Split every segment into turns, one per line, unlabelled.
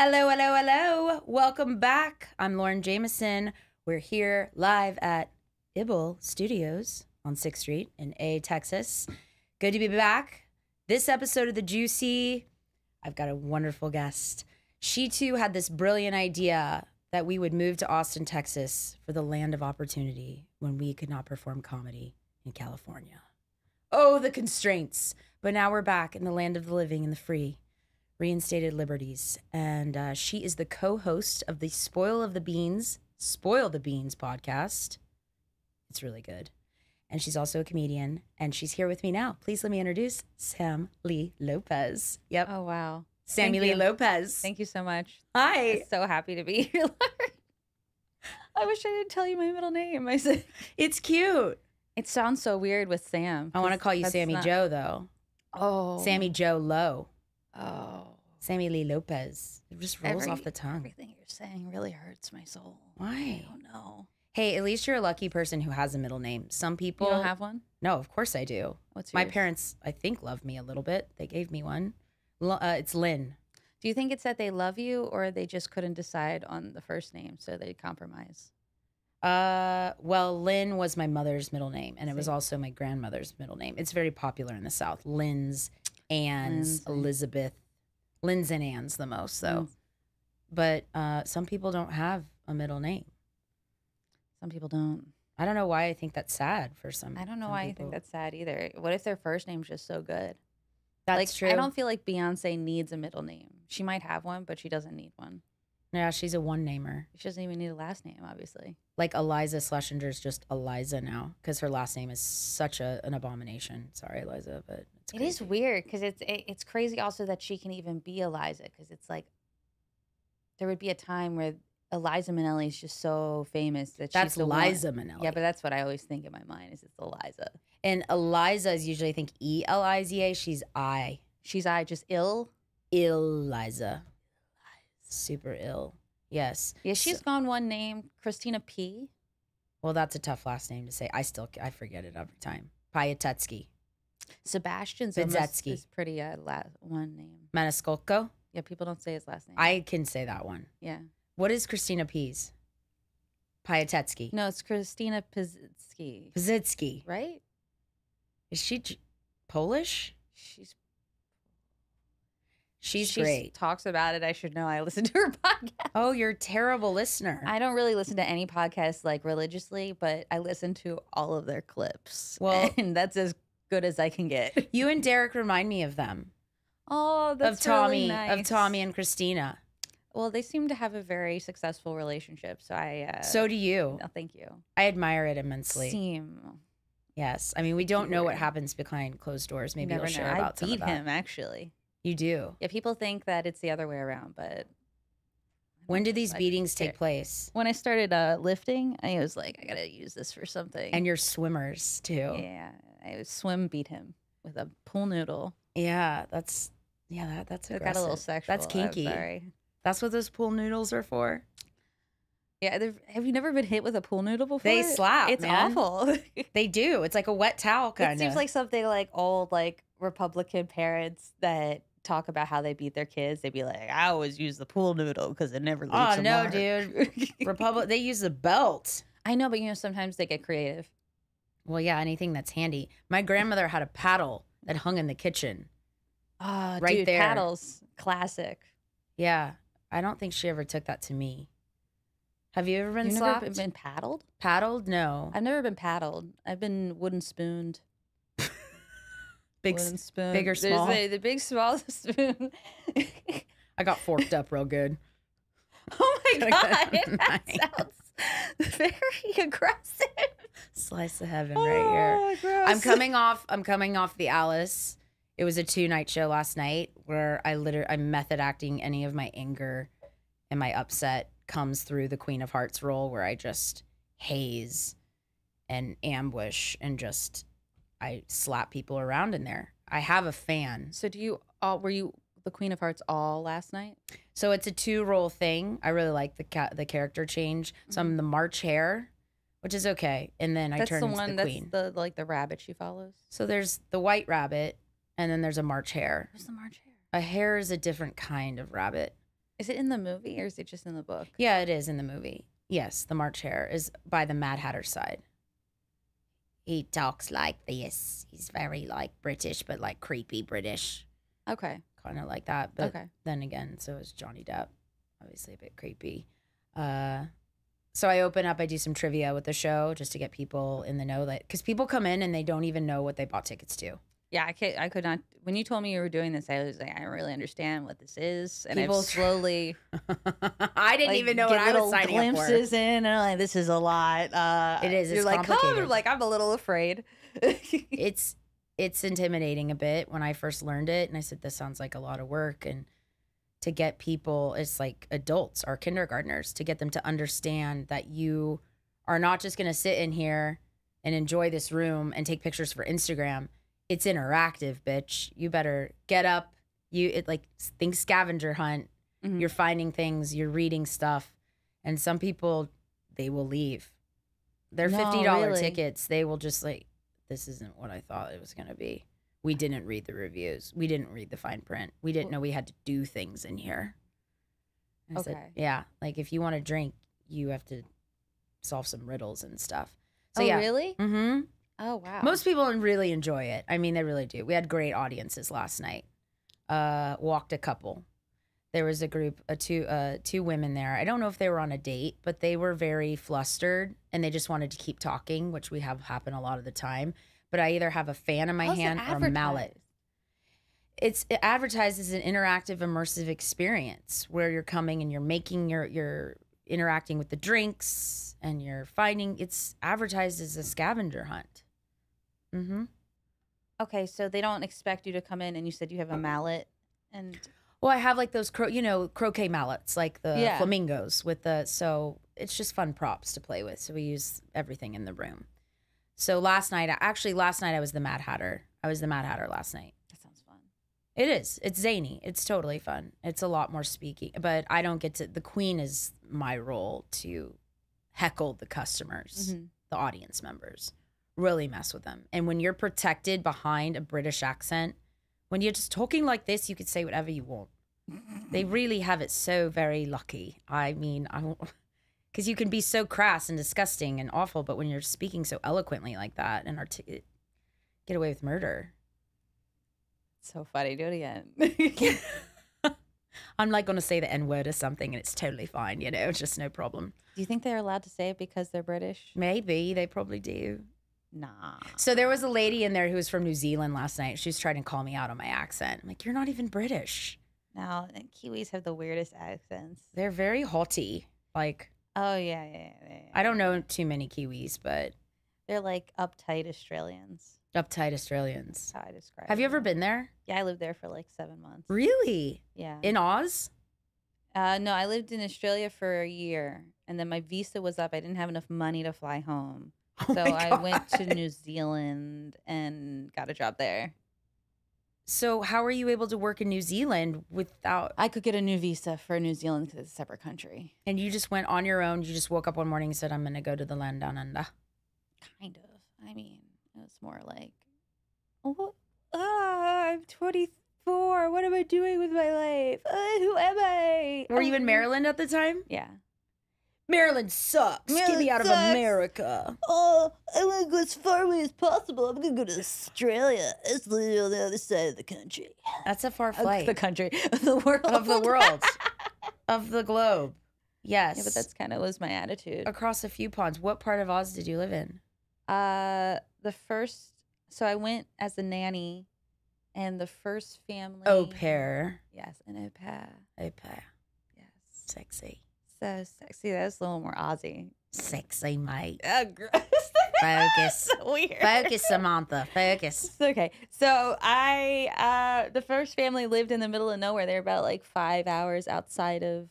Hello, hello, hello. Welcome back. I'm Lauren Jamison. We're here live at Ibble Studios on 6th Street in A, Texas. Good to be back. This episode of The Jewcy, I've got a wonderful guest. She too had this brilliant idea that we would move to Austin, Texas for the land of opportunity when we could not perform comedy in California. Oh, the constraints. But now we're back in the land of the living and the free reinstated liberties. And uh, she is the co host of the Spoil of the Beans, Spoil the Beans podcast. It's really good. And she's also a comedian. And she's here with me now. Please let me introduce Sam Lee Lopez. Yep.
Oh wow.
Sammy
thank
Lee
you.
Lopez.
Thank you so much.
Hi.
I'm so happy to be here. I wish I didn't tell you my middle name. I said
It's cute.
it sounds so weird with Sam.
I want to call you Sammy
not-
Joe, though.
Oh,
Sammy Joe Low.
Oh,
Sammy Lee Lopez. It just rolls
Every-
off the tongue.
Everything you're saying really hurts my soul.
Why?
I don't know.
Hey, at least you're a lucky person who has a middle name. Some people
you don't have one.
No, of course I do.
What's
your
My
parents, I think, love me a little bit. They gave me one. Uh, it's Lynn.
Do you think it's that they love you, or they just couldn't decide on the first name, so they compromise?
Uh, well, Lynn was my mother's middle name, and it was also my grandmother's middle name. It's very popular in the South. Lynn's, Ann's,
Lindsay.
Elizabeth. Lynn's and Ann's the most, though.
Lindsay.
But uh, some people don't have a middle name.
Some people don't.
I don't know why I think that's sad for some.
I don't know why I think that's sad either. What if their first name's just so good?
That's
like,
true.
I don't feel like Beyonce needs a middle name. She might have one, but she doesn't need one.
Yeah, she's a one namer.
She doesn't even need a last name, obviously.
Like Iliza Shlesinger is just Iliza now because her last name is such a, an abomination. Sorry, Iliza, but it's
It is weird because it's it, it's crazy also that she can even be Iliza because it's like there would be a time where Eliza Minnelli is just so famous that
That's
she's the one-
Minnelli.
Yeah, but that's what I always think in my mind is it's Eliza.
and Eliza is usually I think E L I Z A. She's I
She's I just ill.
Eliza. Super ill. Yes.
Yeah, she's
So-
gone one name, Christina P.
well, that's a tough last name to say. I still I forget it every time. Piatetsky.
Sebastian's
Bidzetsky.
is pretty uh, la- one name.
Maniscalco.
Yeah, people don't say his last name.
I can say that one.
yeah.
What is Christina P's? Piatetsky.
No, it's Christina Pizitsky,
Pazsitzky.
right?
Is she Polish?
She's
She's,
she
great.
Talks about it. I should know. I listen to her podcast.
Oh, you're a terrible listener.
I don't really listen to any podcasts like religiously, but I listen to all of their clips.
Well-
and that's as good as I can get.
you and Derek remind me of them.
Oh, that's
of Tommy,
really nice.
of Tommy and Christina.
Well, they seem to have a very successful relationship. So I. Uh,
so do you.
no, thank you.
I admire it immensely.
Seem.
Yes. I mean, we don't know what happens behind closed doors. Maybe
never
you'll share
know.
about
I
some
beat
of that.
him actually.
You do.
Yeah, people think that it's the other way around, but.
When do these beatings take place?
When I started uh, lifting, I was like, I gotta use this for something.
And you're swimmers too. Yeah,
I swim beat him with a pool noodle.
Yeah, that's yeah, that, that's
It got a little sexual.
That's
I'm
kinky.
sorry.
That's what those pool noodles are for.
Yeah, they've- you never been hit with a pool noodle before?
They slap,
It's
man.
awful.
They do. It's like a wet towel kind
it
of.
seems like something like old like Republican parents that talk about how they beat their kids. They'd be like, "I always use the pool noodle because it never leaves
Oh, no,
mark."
dude. Republic. They use the belt.
I know, but you know, sometimes they get creative.
Well, yeah, anything that's handy. My grandmother had a paddle that hung in the kitchen.
Oh,
Right
dude,
there.
paddles, classic.
Yeah, I don't think she ever took that to me. Have you ever been
You've
slapped?
never been paddled?
Paddled? No.
I've never been paddled. I've been wooden spooned.
Big.
wooden spoon.
big or
There's
small?
The, the big small spoon.
I got forked up real good.
oh my god, that sounds very aggressive.
Slice of heaven right oh, here.
Oh, gross.
I'm coming off. I'm coming off the Alice. It was a two night show last night where I literally I'm method acting any of my anger and my upset comes through the Queen of Hearts role where I just haze and ambush and just I slap people around in there. I have a fan.
So do you all were you the Queen of Hearts all last night?
So it's a two role thing. I really like the ca- the character change. So I'm mm-hmm. the March Hare, which is okay, and then I
that's
turn
the one
the
that's
Queen.
the like the rabbit she follows.
So there's the White Rabbit, and then there's a March Hare.
Where's the March Hare?
A hare is a different kind of rabbit.
Is it in the movie or is it just in the book?
Yeah, it is in the movie. Yes, the March Hare is by the Mad Hatter's side. He talks like this. He's very like British, but like creepy British,
Okay.
kind of like that. But
okay.
then again, so is Johnny Depp. Obviously, a bit creepy. Uh, so I open up. I do some trivia with the show just to get people in the know that because people come in and they don't even know what they bought tickets to.
Yeah, I could, I could not. When you told me you were doing this, I was like, I don't really understand what this is, and
People
I've slowly
I didn't
like,
even know what I was signing up for.
glimpses in, and I'm like, this is a lot. Uh,
It is,
You're
it's
like, come. I'm like, I'm a little afraid.
it's it's intimidating a bit when I first learned it, and I said this sounds like a lot of work, and to get people, it's like adults or kindergartners, to get them to understand that you are not just going to sit in here and enjoy this room and take pictures for Instagram. It's interactive, bitch. You better get up. You it like think scavenger hunt.
Mhm.
You're finding things. You're reading stuff, and some people they will leave. They're
No,
fifty dollar
really?
tickets. They will just like this isn't what I thought it was gonna be. We didn't read the reviews. We didn't read the fine print. We didn't know we had to do things in here. I said,
Okay.
yeah, like if you want to drink, you have to solve some riddles and stuff. So
oh,
yeah.
really?
Mm-hmm.
Oh, wow.
Most people really enjoy it. I mean, they really do. We had great audiences last night. Uh, walked a couple. There was a group, uh, two, uh, two women there. I don't know if they were on a date, but they were very flustered and they just wanted to keep talking, which we have happen a lot of the time. But I either have a fan in my
How's
hand or a mallet. It's it as an interactive, immersive experience where you're coming and you're making your you're interacting with the drinks and you're finding. It's advertised as a scavenger hunt. Mm-hmm.
Okay, so they don't expect you to come in, and you said you have a mallet, and
Well, I have like those, cro- you know, croquet mallets, like the
Yeah.
flamingos with the. So it's just fun props to play with. So we use everything in the room. So last night, actually, last night I was the Mad Hatter. I was the Mad Hatter last night.
that sounds fun.
It is. It's zany. It's totally fun. It's a lot more speaking, but I don't get to. The queen is my role to heckle the customers,
Mhm.
the audience members, really mess with them. And when you're protected behind a British accent, when you're just talking like this, you could say whatever you want. They really have it so very lucky. I mean, I because you can be so crass and disgusting and awful, but when you're speaking so eloquently like that and articulate, get away with murder.
So funny. Do it again.
I'm like going to say the N word or something, and it's totally fine. You know, it's just no problem.
Do you think they're allowed to say it because they're British?
Maybe they probably do.
Nah.
So there was a lady in there who was from New Zealand last night. She was trying to call me out on my accent. I'm like, you're not even British.
Now and Kiwis have the weirdest accents.
They're very haughty. Like
Oh yeah, yeah, yeah, yeah.
I don't know too many Kiwis, but
They're like uptight Australians.
uptight Australians.
That's how I describe.
Have you ever been there?
Yeah, I lived there for like seven months.
Really?
Yeah.
In Oz?
Uh, no, I lived in Australia for a year, and then my visa was up. I didn't have enough money to fly home,
Oh
so I went to New Zealand and got a job there.
So how are you able to work in New Zealand without?
I could get a new visa for New Zealand because it's a separate country.
And you just went on your own. You just woke up one morning and said, "I'm going to go to the land down under."
Kind of. I mean, it was more like, oh, ah, I'm 24. What am I doing with my life? Uh, who am I?
Were you in
Um,
Maryland at the time?
Yeah.
Maryland sucks. Get me
Maryland
out of. America.
Oh, I want to go as far away as possible. I'm gonna go to Australia. It's literally on the other side of the country.
That's a far
Of
flight
the country, of the world,
of the world, of the globe. Yes.
yeah, but that's kind of was my attitude.
across a few ponds. What part of Oz did you live in?
Uh, the first, so I went as a nanny, and the first family.
Au pair.
Yes, an au pair.
Au pair.
Yes,
Sexy.
So sexy. That was a little more Aussie.
Sexy, mate.
Oh, gross.
Focus.
so weird.
Focus, Samantha. Focus.
It's okay. So I, uh, the first family lived in the middle of nowhere. They're about like five hours outside of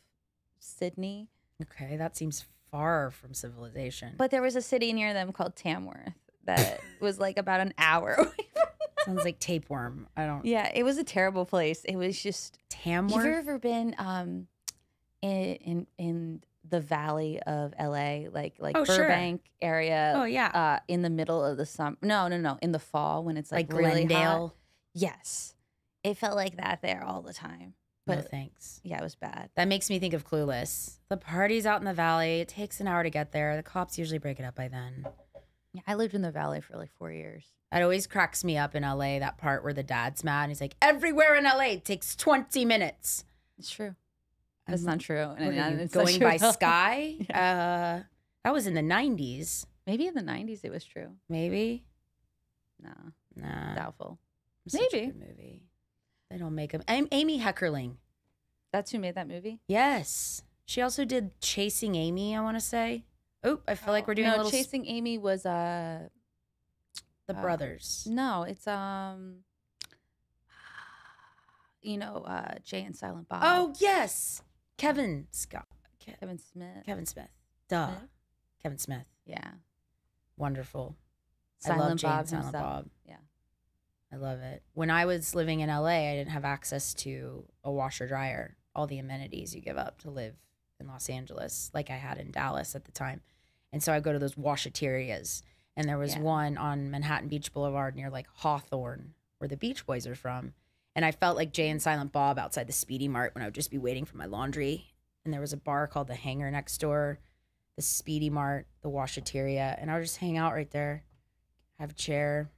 Sydney,
Okay, that seems far from civilization.
but there was a city near them called Tamworth that was like about an hour away. From
sounds like tapeworm. I don't.
yeah, it was a terrible place. It was just. Have
Tamworth.
you ever been um, in in in the valley of LA, like like
Oh, sure.
Burbank area?
oh yeah.
Uh, in the middle of the summer. No, no, no. In the fall when it's like,
like
really hot.
Glendale.
Yes. It felt like that there all the time.
no thanks.
Yeah, it was bad.
That makes me think of Clueless. The party's out in the valley. It takes an hour to get there. The cops usually break it up by then.
Yeah, I lived in the valley for like four years.
It always cracks me up in LA, that part where the dad's mad and he's like, everywhere in LA takes 20 minutes.
It's true. That's not true. And it's
going by. Sky? Uh, that was in the 90s,
Maybe in the '90s it was true.
maybe.
No,
Nah,
doubtful. maybe.
movie. They don't make them. I'm Amy Heckerling.
That's who made that movie.
Yes, she also did Chasing Amy. I want to say. Oh, I feel like we're doing
no,
a little.
Chasing Amy was uh
the
uh,
brothers.
no, it's um you know uh Jay and Silent Bob.
Oh yes, Kevin Scott. Ke-
Kevin Smith.
Kevin Smith. Duh.
Smith?
Kevin Smith.
Yeah.
Wonderful. I
Silent
love Jane
Bob
Silent
himself.
Bob.
Yeah.
I love it. When I was living in LA, I didn't have access to a washer dryer, all the amenities you give up to live in Los Angeles, like I had in Dallas at the time. And so I go to those washaterias. And there was
Yeah.
one on Manhattan Beach Boulevard near like Hawthorne, where the Beach Boys are from. And I felt like Jay and Silent Bob outside the Speedy Mart when I would just be waiting for my laundry. And there was a bar called the Hangar next door, the Speedy Mart, the washateria. And I would just hang out right there, have a chair,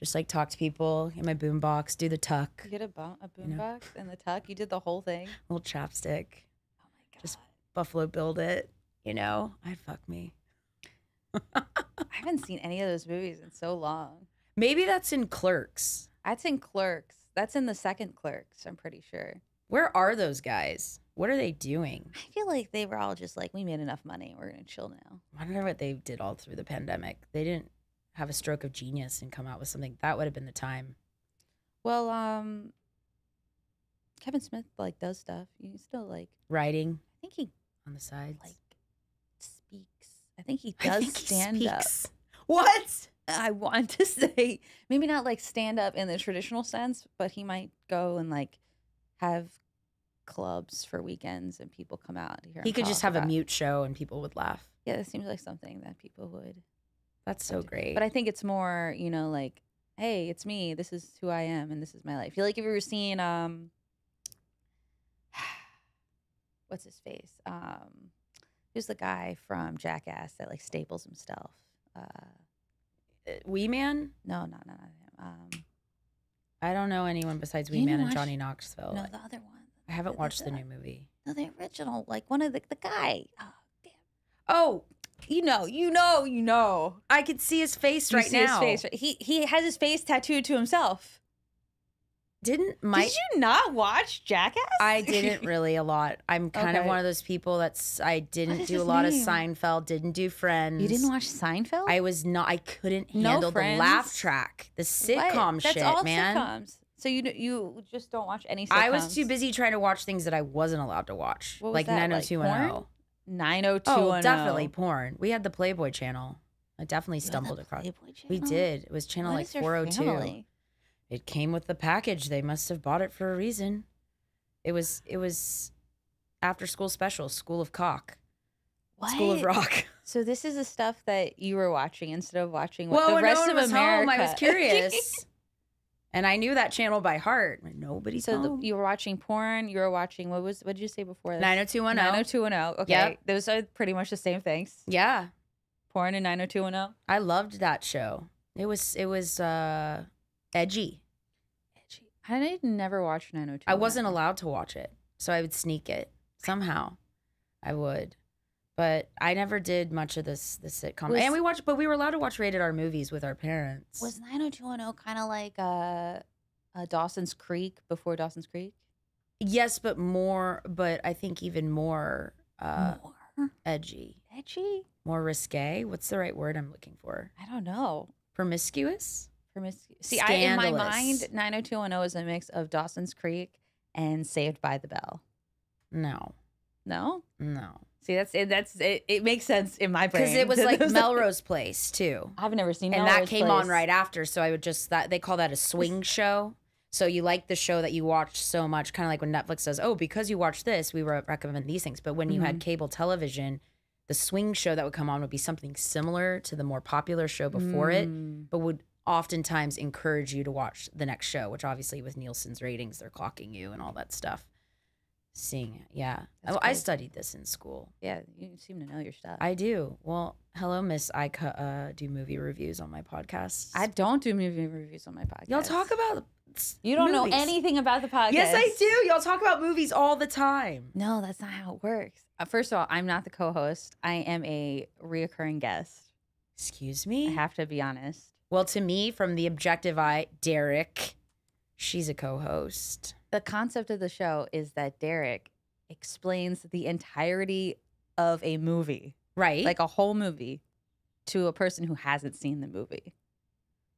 just like talk to people in my boombox, do the tuck,
You get a, bo- a
You know?
boombox and the tuck. You did the whole thing.
little chapstick,
Oh my god.
Just- Buffalo Build it. You know, I'd fuck me.
I haven't seen any of those movies in so long.
Maybe that's in Clerks.
That's in Clerks. That's in the second Clerks. I'm pretty sure.
Where are those guys? What are they doing?
I feel like they were all just like, we made enough money. We're gonna chill now.
I wonder what they did all through the pandemic. They didn't have a stroke of genius and come out with something. That would have been the time.
Well, um, Kevin Smith like does stuff. You still like.
Writing
I think he
on the sides.
like speaks. I think he does
think he
stand up.
What?
I want to say maybe not like stand up in the traditional sense, but he might go and like have clubs for weekends and people come out.
He could just have a mute show and people would laugh.
Yeah, that seems like something that people would.
That's so
do.
great.
But I think it's more, you know, like, hey, it's me. This is who I am, and this is my life. feel like if you were seeing, um, what's his face? Um, who's the guy from Jackass that like staples himself? Uh,
Wee Man?
no, no, no, not him. Um,
I don't know anyone besides
You
Wee Man
didn't
and
watch-
Johnny Knoxville.
no, the other one.
I haven't watched the new movie.
No, the original, like one of the the guy. Oh, damn.
Oh,
You know, you know, you know.
I could see his face
You
right
see
now.
His face. He he has his face tattooed to himself.
Didn't Mike?
Did you not watch Jackass?
I didn't really a lot. I'm kind of one of those people that's I didn't do a lot
name?
of Seinfeld, didn't do Friends.
You didn't watch Seinfeld?
I was not. I couldn't
No
handle the laugh track, the sitcom
What?
sitcom
That's
shit,
all
man.
sitcoms. So you you just don't watch any sitcoms.
I was too busy trying to watch things that I wasn't allowed to watch,
What was
like
that, like
90210.
porn? 90210.
Oh, definitely porn. We had the Playboy channel. I definitely stumbled across.
Playboy
We did. It was channel
What
like
is your
402. It came with the package. They must have bought it for a reason. It was it was after school special, School of Cock, School of Rock.
So this is the stuff that you were watching instead of watching what
well,
the rest
no one
of
was
America.
home, I was curious, and I knew that channel by heart. Nobody's
so the, you were watching porn. You were watching what was what did you say before? this?
Nine hundred two one zero.
90210. Okay,
Yep.
those are pretty much the same things.
Yeah,
Porn and 90210.
I loved that show. It was it was uh edgy. Edgy.
I did never watched 90210.
I wasn't allowed to watch it, so I would sneak it somehow. I would, but I never did much of this the sitcom.
Was-
and we watched, but we were allowed to watch rated R movies with our parents.
Was 90210 kind of like uh, uh, Dawson's Creek before Dawson's Creek?
yes, but more, but I think even more uh,
More
edgy,
edgy?
more risque. What's the right word I'm looking for?
I don't know.
Promiscuous.
Promiscu- See, I, in my mind, 90210 is a mix of Dawson's Creek and Saved by the Bell.
No,
No?
no,
See, that's it. That's it. It makes sense in my brain
because it was like Melrose Place too.
I've never seen,
and that
Melrose
came on right after. So I would just that they call that a swing show. So you like the show that you watched so much, kind of like when Netflix says, "Oh, because you watched this, we re- recommend these things." But when you
Mm-hmm.
had cable television, the swing show that would come on would be something similar to the more popular show before it,
Mm.
but would oftentimes encourage you to watch the next show. Which obviously, with Nielsen's ratings, they're clocking you and all that stuff. seeing it. Yeah.
That's
Oh, I studied this in school.
Yeah, you seem to know your stuff.
I do. Well, hello, Miss. I uh, do movie reviews on my podcast.
I don't do movie reviews on my podcast.
Y'all talk about.
You don't
movies.
know anything about the podcast.
Yes, I do. Y'all talk about movies all the time.
No, that's not how it works. Uh, first of all, I'm not the co-host. I am a reoccurring guest.
Excuse me.
I have to be honest.
Well, to me, from the objective eye, Derek, she's a co-host.
The concept of the show is that Derek explains the entirety of a movie,
Right.
like a whole movie, to a person who hasn't seen the movie.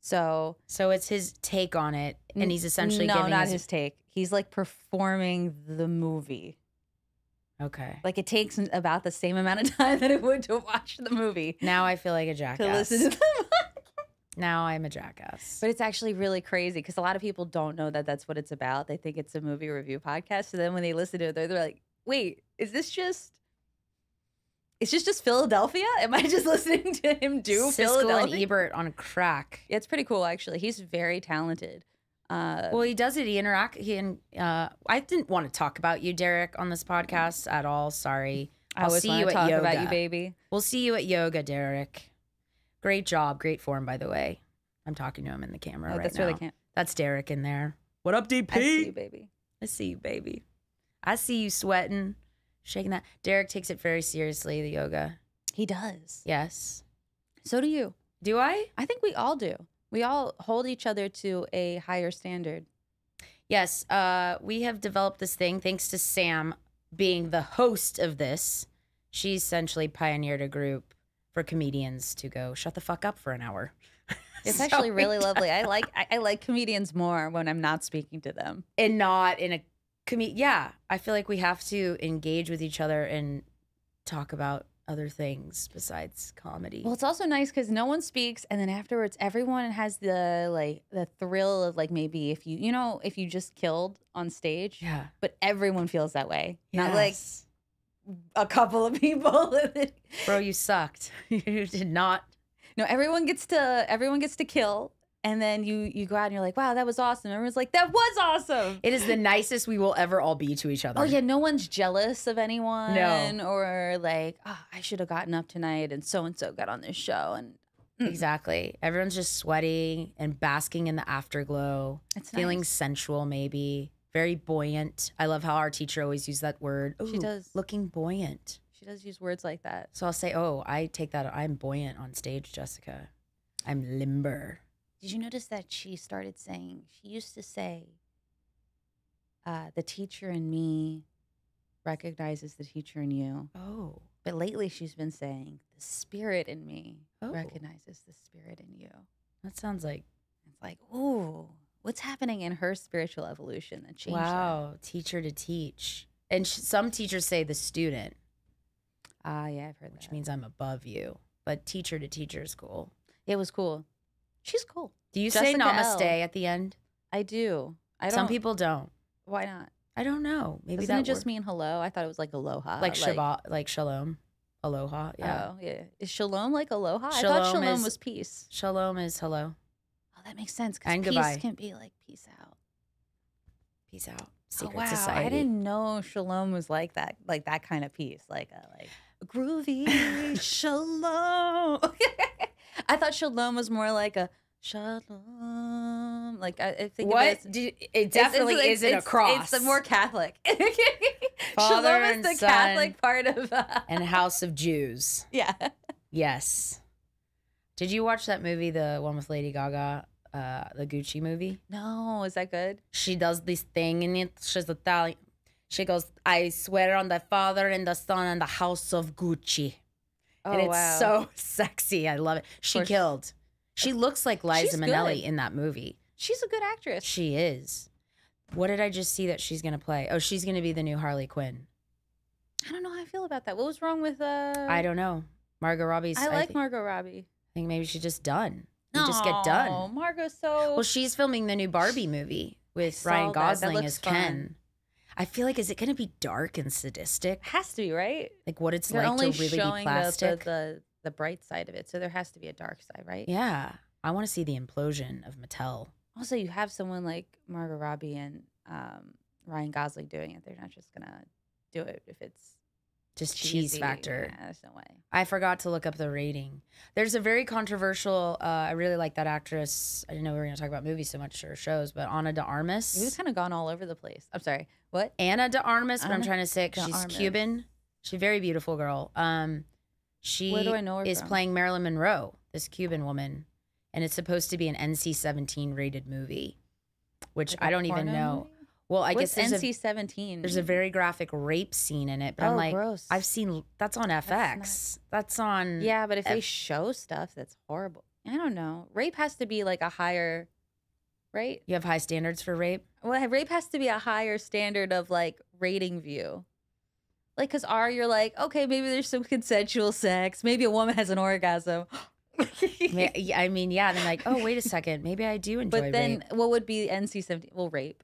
So
so it's his take on it, and he's essentially
no,
giving
not
his,
his take. He's like performing the movie.
Okay.
Like it takes about the same amount of time that it would to watch the movie
Now I feel like a
to
jackass.
listen to the
now I'm a jackass.
But it's actually really crazy because a lot of people don't know that that's what it's about. They think it's a movie review podcast. So then when they listen to it, they're, they're like, wait, is this just. Is this just Philadelphia? Am I just listening to him do
Siskel and Ebert on crack.
Yeah, it's pretty cool actually. He's very talented. Uh,
Well, he does it. He interact. He and uh, I didn't want to talk about you, Derek, on this podcast at all. Sorry.
I
I'll
always
see
want
you
to
at
talk about
yoga.
you, baby.
We'll see you at yoga, Derek. Great job, great form, by the way. I'm talking to him in the camera
Oh,
right
that's
now.
really can't.
That's Derek in there. What up, DP?
I see you, baby.
I see you, baby. I see you sweating, shaking that. Derek takes it very seriously, the yoga.
He does.
Yes.
So do you.
Do I?
I think we all do. We all hold each other to a higher standard.
Yes. Uh, we have developed this thing thanks to Sam being the host of this. She essentially pioneered a group for comedians to go shut the fuck up for an hour.
It's
So
actually really lovely. I like I, I like comedians more when I'm not speaking to them.
and not in a com. Yeah, I feel like we have to engage with each other and talk about other things besides comedy.
Well, it's also nice because no one speaks, and then afterwards, everyone has the like the thrill of like maybe if you you know if you just killed on stage,
yeah.
but everyone feels that way. Not like
Yes.
A couple of people.
bro, you sucked. you did not.
no, everyone gets to everyone gets to kill, and then you you go out and you're like, wow, that was awesome. Everyone's like, that was awesome.
It is the nicest we will ever all be to each other.
Oh yeah, no one's jealous of anyone.
No.
or like, oh, I should have gotten up tonight, and so and so got on this show, and Mm.
Exactly. Everyone's just sweating and basking in the afterglow,
it's
feeling
nice.
sensual, maybe very buoyant. I love how our teacher always used that word.
She does.
Looking buoyant.
She does use words like that.
So I'll say, oh, I take that. I'm buoyant on stage, Jessica. I'm limber.
Did you notice that she started saying, she used to say, uh, the teacher in me recognizes the teacher in you.
Oh.
But lately she's been saying, the spirit in me
Oh.
recognizes the spirit in you.
That sounds like
It's like, ooh, what's happening in her spiritual evolution that changed that?
wow, teacher to teach. And sh- some teachers say the student,
Ah, yeah, I've heard
which
that.
means I'm above you. But teacher to teacher is cool.
it was cool. She's cool.
Do you say
Jessica
namaste
L.
at the end?
I do. I don't.
Some people don't.
Why not?
I don't know. Maybe
Doesn't
that
it just mean hello? I thought it was like aloha.
like shabbat, like shalom, aloha. Yeah,
Oh, yeah. Is shalom like aloha? I thought shalom
is-
was peace.
shalom is hello.
Oh, that makes sense. Because
And
peace
goodbye.
can be like peace out.
Peace out.
Oh, wow.
society.
I didn't know shalom was like that, like that kind of peace, like a like groovy shalom. I thought shalom was more like a shalom. Like I, I think of it
What?
as-
it definitely
it's,
isn't
it's,
a cross.
It's more Catholic. Shalom is the Catholic part of. Uh,
and House of Jews.
yeah.
Yes. Did you watch that movie, the one with Lady Gaga, uh, the Gucci movie?
No, is that good?
She does this thing in it. She's Italian. She goes, "I swear on the Father and the Son and the House of Gucci,"
Oh
and it's
wow.
so sexy. I love it. She killed. She looks like Liza
She's
Minnelli
good.
in that movie.
She's a good actress.
She is. What did I just see that she's gonna play? Oh, she's gonna be the new Harley Quinn.
I don't know how I feel about that. What was wrong with uh
I don't know. Margot Robbie's.
I like
thi-
Margot Robbie.
I think maybe she's just done. You just get done.
Oh, Margot's so
Well, she's filming the new Barbie movie with Ryan
that. That
Gosling
looks
as
fun.
Ken. I feel like is it going to be dark and sadistic?
has to be right.
Like what it's
They're
like
only
to really be
showing the, the,
plastic?
the the bright side of it, so there has to be a dark side, right?
yeah, I want to see the implosion of Mattel.
Also, you have someone like Margot Robbie and um, Ryan Gosling doing it. They're not just gonna do it if it's
Just cheese factor.
Yeah, there's no way.
I forgot to look up the rating. There's a very controversial. Uh, I really like that actress. I didn't know we were going to talk about movies so much or shows, but Ana de
Armas.
Armas.
kind of gone all over the place. I'm sorry. What?
Ana de Armas, but I'm trying to say she's
Armas.
Cuban. She's a very beautiful girl. Um, she
Where do I know her
is
from?
playing Marilyn Monroe, this Cuban woman, and it's supposed to be an NC-17 rated movie, which
Like
I don't even know.
movie?
Well, I
What's
guess
NC-17.
there's a very graphic rape scene in it, but I'm
Oh,
like,
gross.
I've seen that's on FX. That's, on
Yeah, but if they show stuff, that's horrible. I don't know. Rape has to be like a higher, right?
You have high standards for rape.
Well, rape has to be a higher standard of like rating view. Like, cause R, you're like, okay, maybe there's some consensual sex. Maybe a woman has an orgasm.
I mean, yeah. Then like, oh, wait a second, maybe I do enjoy
but then,
rape.
what would be NC-17? Well, rape.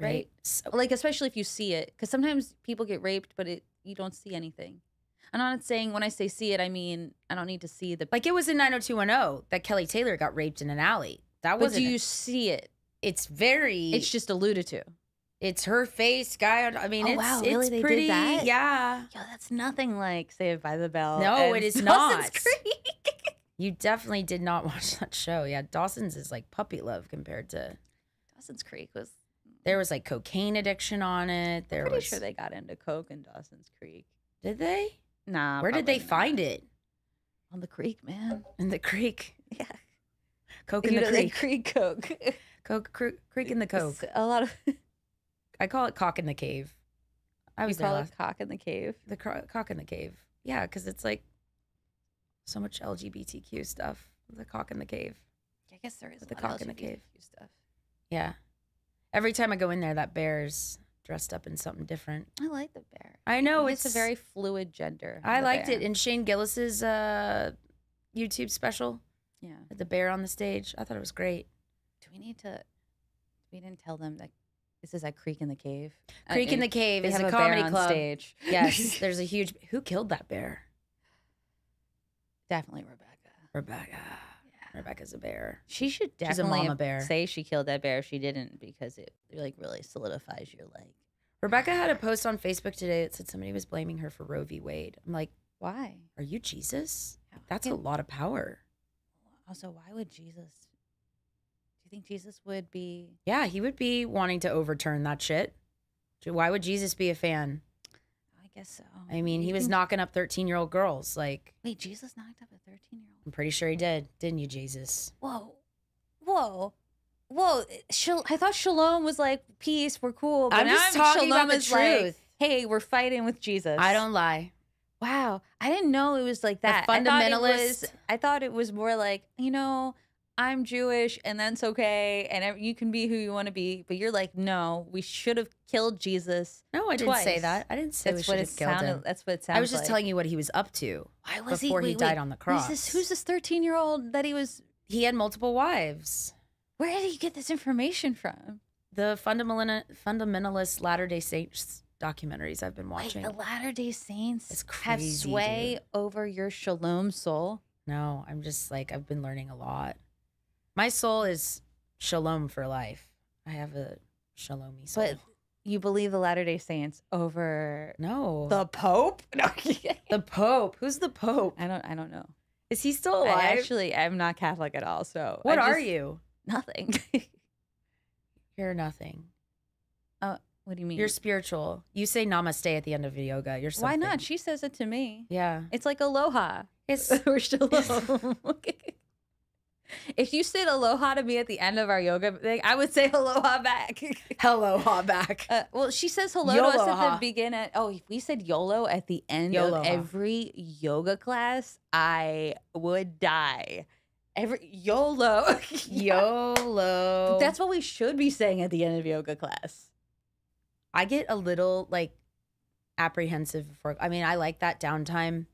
Right?
So-
Like, especially if you see it, because sometimes people get raped, but it you don't see anything. I'm not saying when I say see it, I mean I don't need to see the.
like it was in 90210 that Kelly Taylor got raped in an alley. That wasn't.
do you see it?
it's very.
It's just alluded to.
It's her face, guy. on- I mean,
Oh,
it's
wow,
it's
really? They did
pretty.
that?
Yeah,
Yo, that's nothing like Saved by the Bell.
No, it is
Dawson's
not.
Creek.
you definitely did not watch that show. Yeah, Dawson's is like puppy love compared to.
Dawson's Creek was.
There was like cocaine addiction on it. There
pretty
was.
sure they got into coke in Dawson's Creek.
did they?
Nah.
Where did they
probably
find it?
On the creek, man.
In the creek.
Yeah.
Coke in
You
the
know,
creek.
creek coke.
Coke, cre- creek in the coke.
It's A lot of.
I call it cock in the cave. I
you
was there
call it cock in the cave.
The cro- cock in the cave. Yeah, because it's like so much LGBTQ stuff. The cock in the cave.
I guess there is
the
lot
cock
of
in the cave.
Stuff.
Yeah. Every time I go in there, that bear's dressed up in something different.
I like the bear.
I know
it's,
it's
a very fluid gender.
I liked
bear.
it in Shane Gillis's uh, YouTube special,
Yeah.
the bear on the stage. I thought it was great.
Do we need to? We didn't tell them that this is at Creek and the Cave. Uh,
Creek
and
the Cave is a
bear
comedy club.
Stage.
Yes, there's a huge. Who killed that bear?
definitely Rebecca.
Rebecca. Rebecca's a bear.
She should
She's a
definitely
bear.
say she killed that bear if she didn't because it like really solidifies your like.
Rebecca had a post on Facebook today that said somebody was blaming her for Roe v. Wade. I'm like,
Why?
are you Jesus?
How
That's a lot of power.
Also, why would Jesus? Do you think Jesus would be?
Yeah, he would be wanting to overturn that shit. Why would Jesus be a fan?
I guess so.
Oh, I mean, he was knocking up 13 year old girls. Like,
Wait, Jesus knocked up a thirteen-year-old.
I'm pretty sure he did, didn't you, Jesus?
Whoa, whoa, whoa! Shal- I thought Shalom was like peace, we're cool. But
I'm just talking
Shalom
about the
is like,
truth.
hey, we're fighting with Jesus.
I don't lie.
Wow, I didn't know it was like that. I thought it
fundamentalist-
was. I thought it was more like you know. I'm Jewish and that's okay, and you can be who you want to be. But you're like, no, we should have killed Jesus.
No, I didn't say that. I didn't say we
That's
should have killed
sounded.
him.
That's what it sounds.
I was just
like.
telling you what he was up to
Why was
before he,
wait,
died
wait,
on the cross.
this? Who's this 13 year old that he was?
He had multiple wives.
Where did he get this information from?
The fundamental fundamentalist Latter Day Saints documentaries I've been
Wait,
watching.
the Latter Day Saints
It's
have sway
dude.
over your shalom soul.
No, I'm just like I've been learning a lot. My soul is shalom for life. I have a shalomy soul.
But you believe the Latter Day Saints over
no,
the Pope? No,
the Pope. Who's the Pope?
I don't. I don't know.
Is he still alive?
I actually, I'm not Catholic at all. So
what
I
are you?
Nothing.
You're nothing.
Oh, what do you mean?
You're spiritual. You say namaste at the end of yoga. You're
Why not? She says it to me.
Yeah.
It's like aloha.
It's
or shalom. If you said aloha to me at the end of our yoga thing, I would say aloha back.
hello, ha back.
Uh, well, she says hello to us at the beginning. Oh, if we said YOLO at the end
Yoloha.
of every yoga class, I would die. Every YOLO.
YOLO.
That's what we should be saying at the end of yoga class.
I get a little like apprehensive before. I mean, I like that downtime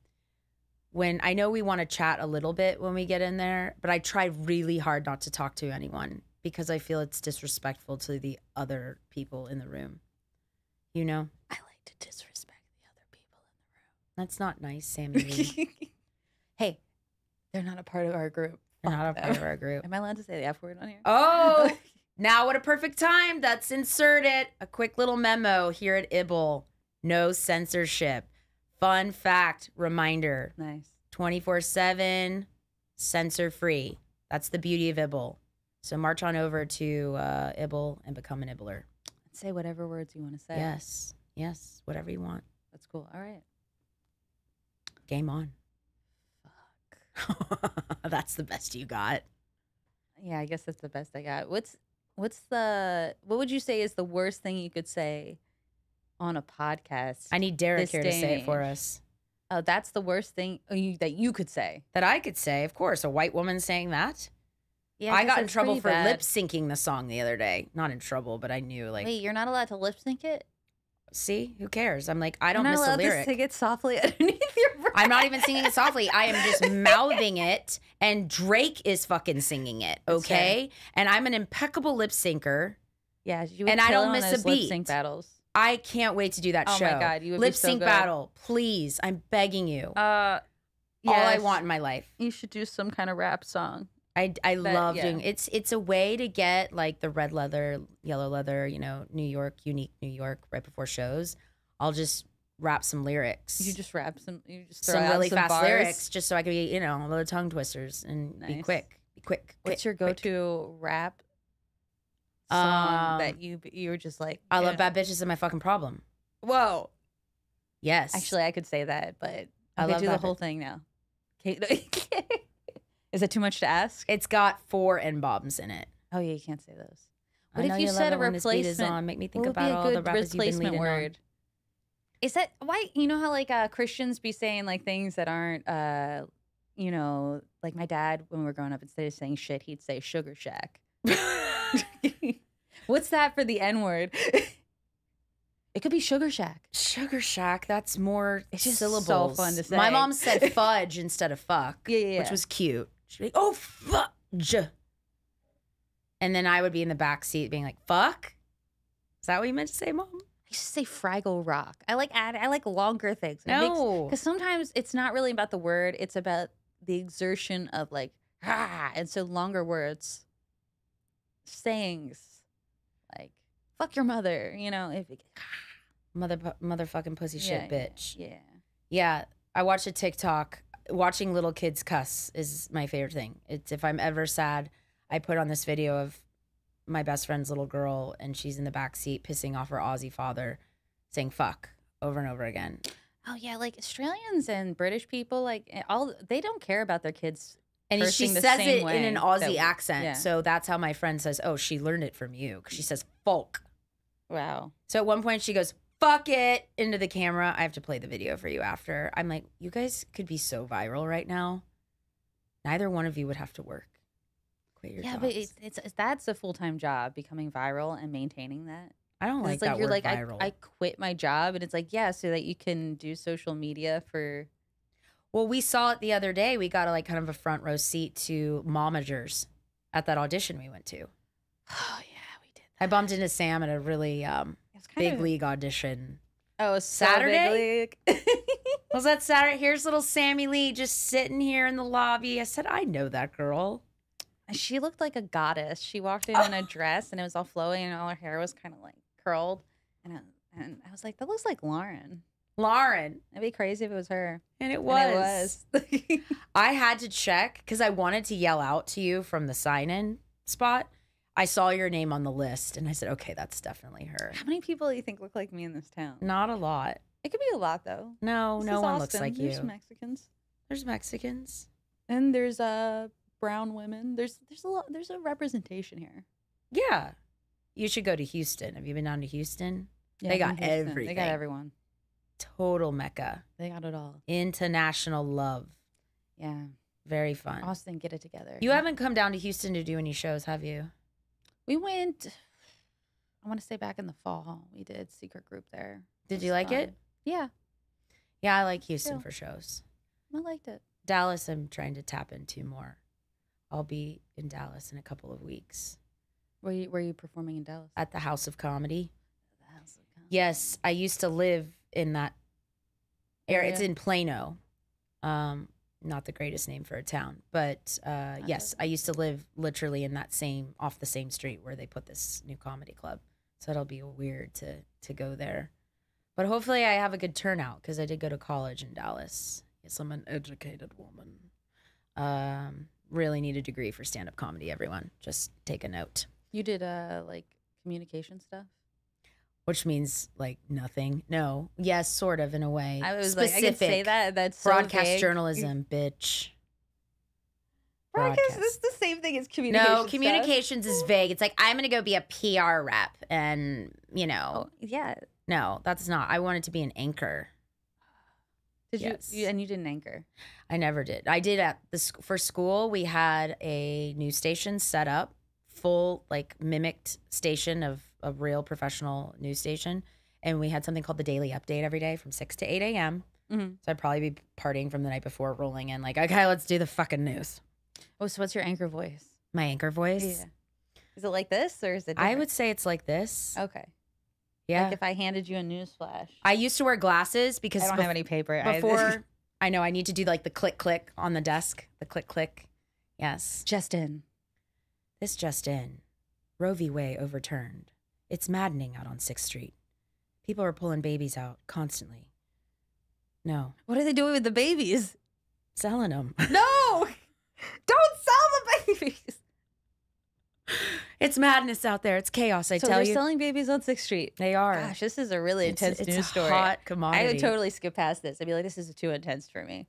when I know we want to chat a little bit when we get in there, but I try really hard not to talk to anyone because I feel it's disrespectful to the other people in the room. You know,
I like to disrespect the other people in the room.
that's not nice, Sammy.
in
Lee.
the room. hey, they're not a part of our group.
They're not a part of our group.
Am I allowed to say the F word on here?
Oh, Now, what a perfect time. Let's insert it. A quick little memo here at Ibble. No censorship. Fun fact reminder
Nice.
24 7, censor free. That's the beauty of Ibble. So march on over to uh, Ibble and become an Ibbler.
Say whatever words you want to say.
Yes. Yes. Whatever you want.
That's cool. All right.
Game on. Fuck. that's the best you got.
Yeah, I guess that's the best I got. What's what's the what would you say is the worst thing you could say on a podcast?
I need Derek
This
here to
day
say
and
it for
age.
us.
oh, that's the worst thing uh, you, that you could say.
That I could say, of course, a white woman saying that.
Yeah,
I,
guess
got in trouble
pretty
for
bad.
lip syncing the song the other day. Not in trouble, but I knew like,
Wait, you're not allowed to lip sync it.
see, who cares? I'm like, I don't
you're
miss a
allowed
lyric.
to sing it softly underneath your breath.
I'm not even singing it softly. I am just mouthing it, and Drake is fucking singing it. Okay, and I'm an impeccable lip syncer.
Yeah, you would
And I
kill
don't
on
miss a
those lip
beat.
sync battles.
I can't wait to do that
Oh
show.
Oh my God, you would be
lip sync battle, please. I'm begging you.
Uh,
All I want in my life.
You should do some kind of rap song.
I, I
That-
love
yeah.
doing it's it's a way to get like the red leather, yellow leather, you know, New York, unique New York right before shows. I'll just rap some lyrics.
You just rap some. You just throw
some
out
really
some
fast
bars.
lyrics just so I can be, you know, a little tongue twisters and be quick. Be quick.
What's
quick,
your go-to rap song
Um,
that you you were just like?
I love bad bitches and my fucking problem.
Whoa.
Yes.
Actually, I could say that, but
I love
do the whole
Bitch.
thing now. Is it too much to ask?
it's got four N bombs in it.
Oh yeah, you can't say those. What if you said a
when this beat
replacement?
on. Make me think about all the
good
you've been
replacement word? Is that why you know how like uh, Christians be saying like things that aren't uh you know like my dad when we were growing up instead of saying shit he'd say sugar shack.
on.
What's that for the N word? it could be sugar shack.
Sugar Shack, that's more
It's just syllables. so
syllables.
fun to say.
My mom said fudge instead of fuck,
Yeah, yeah,
which was cute. She'd be like, oh, fudge. And then I would be in the back seat being like, fuck? Is that what you meant to say, mom?
I used to say Fraggle Rock. I like add I like longer things.
No.
Because sometimes it's not really about the word, it's about the exertion of like, ah, and so longer words, sayings like, fuck your mother, you know, if
Mother, motherfucking pussy shit
yeah,
bitch.
Yeah.
Yeah, I watch a TikTok. Watching little kids cuss is my favorite thing. It's if I'm ever sad, I put on this video of my best friend's little girl, and she's in the back seat pissing off her Aussie father, saying "fuck" over and over again.
Oh yeah, like Australians and British people, like eh, all they don't care about their kids.
And she says it in an Aussie
we-
accent,
yeah.
so that's how my friend says, "Oh, she learned it from you," because she says "folk."
Wow.
So at one point she goes, fuck it, into the camera. I have to play the video for you after. I'm like, you guys could be so viral right now. Neither one of you would have to work. Quit your
yeah,
jobs.
but it's, it's it's- that's a full time job, becoming viral and maintaining that.
I don't like
it's like
that
you're
word
like I. I quit my job, and it's like yeah, so that you can do social media for.
Well, we saw it the other day. We got a, like kind of a front row seat to Momagers at that audition we went to.
Oh yeah, we did.
I bumped into Sam at a really um, big
of,
league audition.
Oh, so
Saturday? Was that Saturday? Here's little Sammy Lee just sitting here in the lobby. I said, I know that girl.
she looked like a goddess. She walked in in a dress, and it was all flowing and all her hair was kind of like curled. And I, and I was like, that looks like Lauren.
Lauren.
It'd be crazy if it was her.
And it
And
was.
it was.
I had to check because I wanted to yell out to you from the sign in spot. I saw your name on the list and I said, okay, that's definitely her.
How many people do you think look like me in this town?
Not a lot.
It could be a lot though.
No,
This
no one looks like
There's
you.
Mexicans
There's Mexicans.
and there's uh brown women. There's there's a lot. There's a representation here.
Yeah. You should go to Houston. Have you been down to Houston? Yeah, They got
Houston. They got everyone.
Total Mecca.
They got it all.
International love.
Yeah.
Very fun.
Austin, get it together.
You haven't come down to Houston to do any shows, have you?
We went. I want to say back in the fall. We did secret group there.
Did you like it?
Yeah,
Yeah, I like Houston
Yeah.
for shows.
I liked it.
Dallas, I'm trying to tap into more. I'll be in Dallas in a couple of weeks
Were you Were you performing in Dallas?
at the House of Comedy.
The House of Comedy.
Yes, I used to live in that area. It's in Plano, um, not the greatest name for a town, but uh, yes, I used to live literally in that same off the same street where they put this new comedy club. So it'll be weird to to go there, but hopefully I have a good turnout because I did go to college in Dallas. Yes, I'm an educated woman. Um, really need a degree for stand up comedy. Everyone, just take a note.
You did uh like communication stuff.
Which means like nothing. No, yes, sort of in a way.
I was like, I can say that. That's so
broadcast
vague.
journalism, bitch.
Broadcast.
broadcast.
It's the same thing as communication.
No,
stuff.
communications is vague. It's like I'm gonna go be a PR rep, and you know,
Oh yeah.
no, that's not. I wanted to be an anchor.
Did
Yes.
you, you? And you didn't anchor.
I never did. I did at the sc- for school. We had a news station set up, full like mimicked station of a real professional news station, and we had something called the Daily Update every day from six to eight a.m.
Mhm.
So I'd probably be partying from the night before, rolling in like, okay, let's do the fucking news.
Oh, so what's your anchor voice?
My anchor voice.
Yeah. Is it like this or is it?
I would say it's like this.
Okay.
yeah.
Like if I handed you a news flash.
I used to wear glasses because
I don't
bef-
have any paper. I-
before I know I need to do like the click click on the desk, the click click. Yes.
just in.
This just in. Roe v. Wade overturned. It's maddening out on 6th Street. People are pulling babies out constantly. No,
What are they doing with the babies?
selling them.
No! Don't sell the babies.
it's madness out there. It's chaos, I
so
tell
they're
you.
selling babies on Sixth Street.
they are.
Gosh, this is a really
It's-
intense
it's
news
a
story.
hot commodity.
I would totally skip past this. I'd be like, this is too intense for me.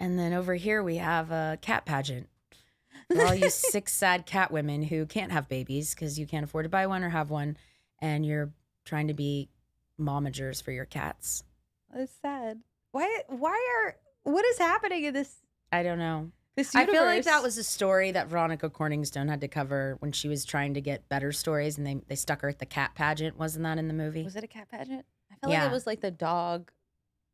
And then over here we have a cat pageant. For all you six sad cat women who can't have babies because you can't afford to buy one or have one, and you're trying to be momagers for your cats.
That's sad. Why? Why are? What is happening in this?
I don't know.
This
I feel like that was a story that Veronica Corningstone had to cover when she was trying to get better stories, and they they stuck her at the cat pageant. Wasn't that in the movie?
Was it a cat pageant? I felt like it was like the dog.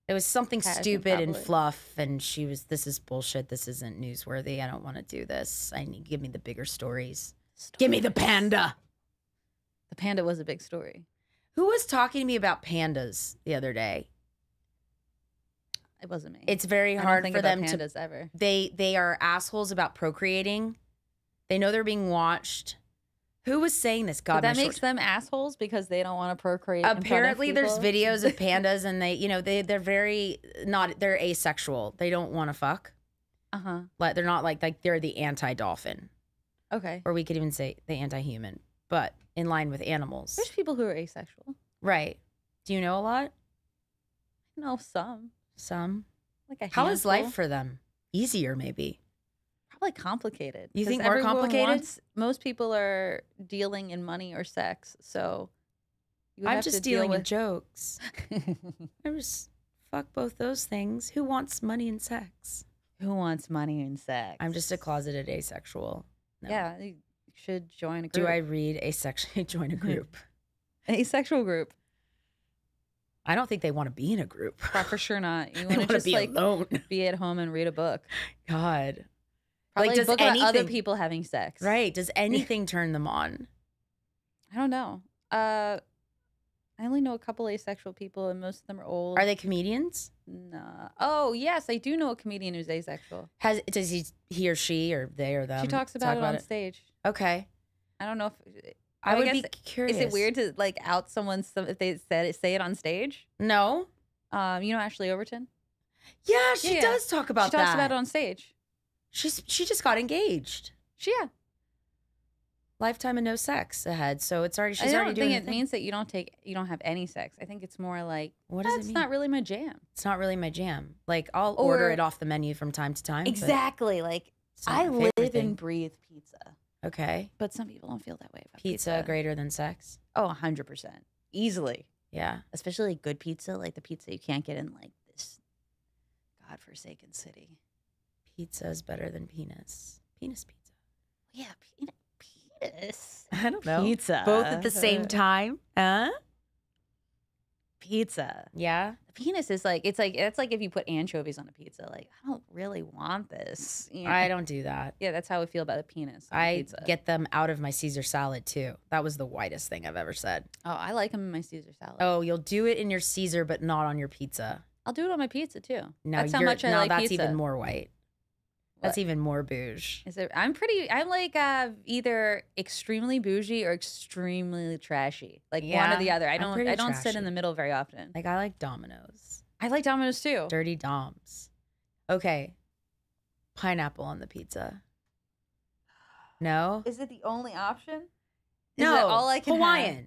It was something stupid and fluff, and she was, "This is bullshit. This isn't newsworthy. I don't want to do this. I need give me the bigger stories. Give me the panda."
The panda was a big story.
Who was talking to me about pandas the other day?
It wasn't me.
It's very hard for them to
pandas ever.
they they are assholes about procreating. They know they're being watched. Who was saying this? God,
but that makes
short-
them assholes because they don't want to procreate. in front of
apparently there's videos of pandas and they you know they they're very not they're asexual. They don't want to fuck.
Uh huh.
Like they're not like like they're the anti-dolphin,
Okay.
or we could even say the anti-human, but in line with animals.
There's people who are asexual.
Right? Do you know a lot?
I know some.
Some.
Like a
How is life for them? Easier, maybe.
Probably complicated.
You think more complicated?
wants- most people are dealing in money or sex, so
I'm just
deal
dealing in
with.
jokes. I'm just fuck both those things. Who wants money and sex?
Who wants money and sex?
I'm just a closeted asexual. No.
Yeah, should join a group.
Do I read asexually join a group?
asexual group?
I don't think they want to be in a group.
For sure not. You want to just
be
like
alone.
be at home and read a book.
God.
Probably
like, does
book about other people having sex.
Right. Does anything turn them on?
I don't know. Uh, I only know a couple asexual people, and most of them are old.
Are they comedians?
Nah. Oh yes, I do know a comedian who's asexual.
Has does he he or she or they or them?
she talks about
talk
it on stage.
Okay.
I don't know if
I,
I
would
guess-
be curious.
Is it weird to like out someone if they said it, say it on stage?
No.
Um, you know Ashley Overton.
Yeah, she
Yeah.
does talk about
she talks about it on stage.
She's she just got engaged.
She yeah.
Lifetime and no sex ahead, so it's already she's
I don't
doing
think it
thing.
means that you don't take you don't have any sex. I think it's more like
What does
that's
it mean?
not really my jam.
it's not really my jam. Like I'll order it off the menu from time to time.
Exactly. Like I live
favorite
and breathe pizza,
Okay.
but some people don't feel that way about
Pizza,
pizza.
greater than sex.
Oh, 100 percent easily.
Yeah.
Especially good pizza, like the pizza you can't get in like this godforsaken city.
Pizza is better than penis. Penis pizza.
Yeah, pe- penis.
I don't know.
Pizza.
Both at the same time. Huh?
Pizza.
Yeah.
The penis is like it's like it's like if you put anchovies on a pizza. Like I don't really want this. you know?
I don't do that.
Yeah, that's how I feel about a penis.
I
pizza.
get them out of my Caesar salad too. That was the whitest thing I've ever said.
Oh, I like them in my Caesar salad.
Oh, you'll do it in your Caesar, but not on your pizza.
I'll do it on my pizza too.
Now
that's how much I
now
like
that's
pizza.
even more white. That's even more bouge.
Is it? I'm pretty. I'm like uh, either extremely bougie or extremely trashy. Like one or the other. I
I'm
don't. I don't sit in the middle very often.
Like I like Domino's.
I like Domino's too.
Dirty Doms. Okay. Pineapple on the pizza. No?
Is it the only option? Is
no.
that all I can have?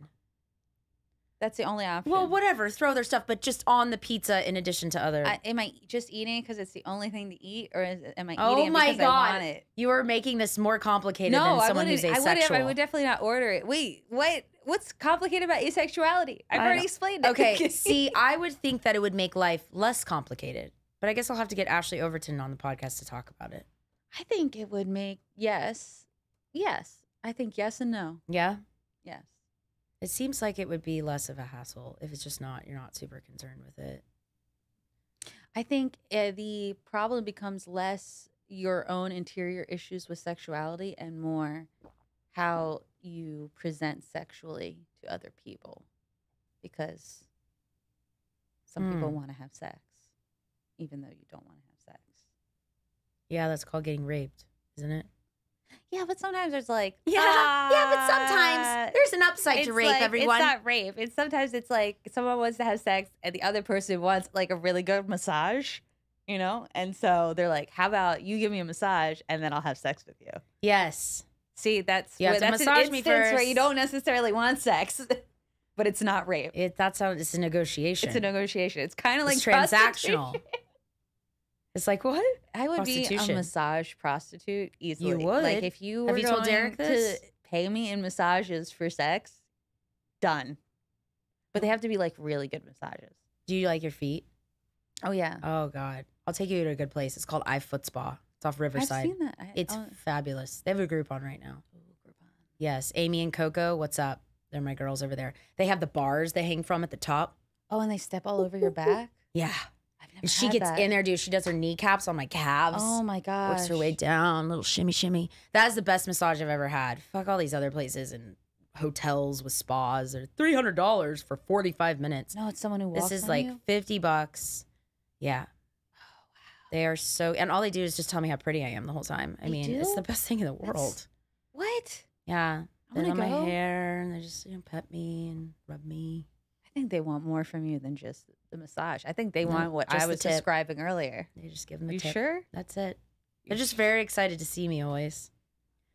That's the only option.
Well, whatever. Throw their stuff, but just on the pizza in addition to other.
I, am I just eating because it's the only thing to eat, or is, am I
Oh
eating it
my
because
God.
I want it?
you are making this more complicated
No,
than someone who's
I would.
asexual.
I would definitely not order it. Wait, what? What's complicated about asexuality? I've
I
already explained it.
Okay, see, I would think that it would make life less complicated, but I guess I'll have to get Ashley Overton on the podcast to talk about it.
I think it would make yes, yes. I think yes and no.
Yeah,
Yes.
It seems like it would be less of a hassle if it's just not you're not super concerned with it.
I think uh, the problem becomes less your own interior issues with sexuality and more how you present sexually to other people. Because some people
Hmm.
want to have sex, even though you don't want to have sex.
Yeah, that's called getting raped, isn't it?
Yeah, but sometimes there's like,
yeah, Yeah, but
"Ah,
sometimes there's an upside to rape.
like-
everyone.
It's not rape. It's sometimes it's like someone wants to have sex and the other person wants like a really good massage, you know? And so they're like, "How about you give me a massage and then I'll have sex with you?"
yes,
See, that's
You to
that's
massage
an instance where you don't necessarily want sex, but it's not rape.
it, that's how it's a negotiation.
It's a negotiation. It's kind of like
transactional. It's like what?
I would be a massage prostitute easily.
You would.
Like if you were
Have you told Derek this?
to pay me in massages for sex, done. But they have to be like really good massages.
Do you like your feet?
Oh yeah,
Oh God, I'll take you to a good place. It's called I Foot Spa. It's off Riverside.
I've seen that. I,
It's
oh,
fabulous. They have a Groupon right now.
oh, Groupon.
Yes, Amy and Coco. What's up? They're my girls over there. They have the bars they hang from at the top.
Oh, and they step all over your back.
Yeah, and she gets
that.
in there, dude. She does her kneecaps on my calves.
Oh my god!
works her way down, little shimmy shimmy. That is the best massage I've ever had. Fuck all these other places and hotels with spas. They're three hundred dollars for forty five minutes.
No, it's someone who
this is like
you?
fifty bucks. Yeah. Oh, wow. They are so, and all they do is just tell me how pretty I am the whole time. I
They
mean, it's the best thing in the
That's-
world.
what?
Yeah, they on my hair and they just you know pet me and rub me.
I think they want more from you than just the massage. I think they
No,
want what I was describing earlier.
They just give them the
you
tip.
sure?
That's it. They're just very excited to see me always.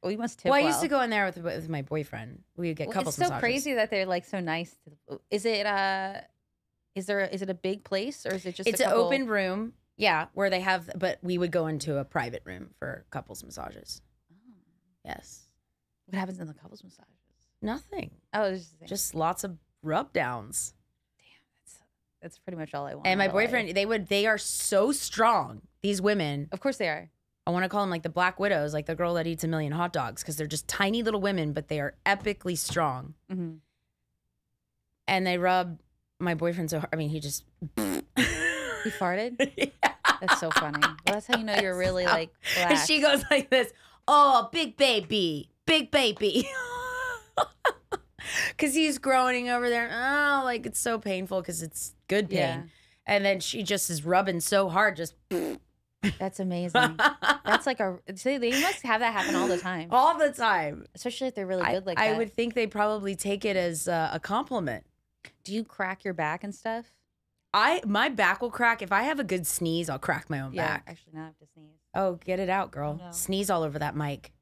Well, you must tip
well, I
well.
used to go in there with with my boyfriend. We would get
Well,
couples
It's so
massages.
crazy that they're like so nice. To, is it uh, is there is it a big place or is it just?
it's
a
an open room, yeah, where they have. But we would go into a private room for couples massages.
Oh.
Yes,
What happens in the couples massages?
nothing.
Oh, just
Just lots of rub downs.
That's pretty much all I want.
And my
of life.
boyfriend, they would. They are so strong. These women.
Of course they are.
I want to call them like the black widows, like the girl that eats a million hot dogs, because they're just tiny little women, but they are epically strong.
Mm-hmm.
And they rub my boyfriend so hard. I mean, he just.
He farted.
Yeah.
That's so funny. Well, that's how you know you're really like.
And
Black.
she goes like this, "Oh, big baby, big baby," because he's groaning over there. Oh, like it's so painful because it's good pain.
Yeah.
And then she just is rubbing so hard, just
That's amazing. That's like a. See, they must have that happen all the time,
all the time.
especially if they're really
I,
good like
I
that.
would think they probably take it as uh, a compliment.
Do you crack your back and stuff?
I my back will crack if I have a good sneeze. I'll crack my own
Yeah.
back.
Actually, not I have to sneeze.
Oh, get it out, girl!
no.
Sneeze all over that mic.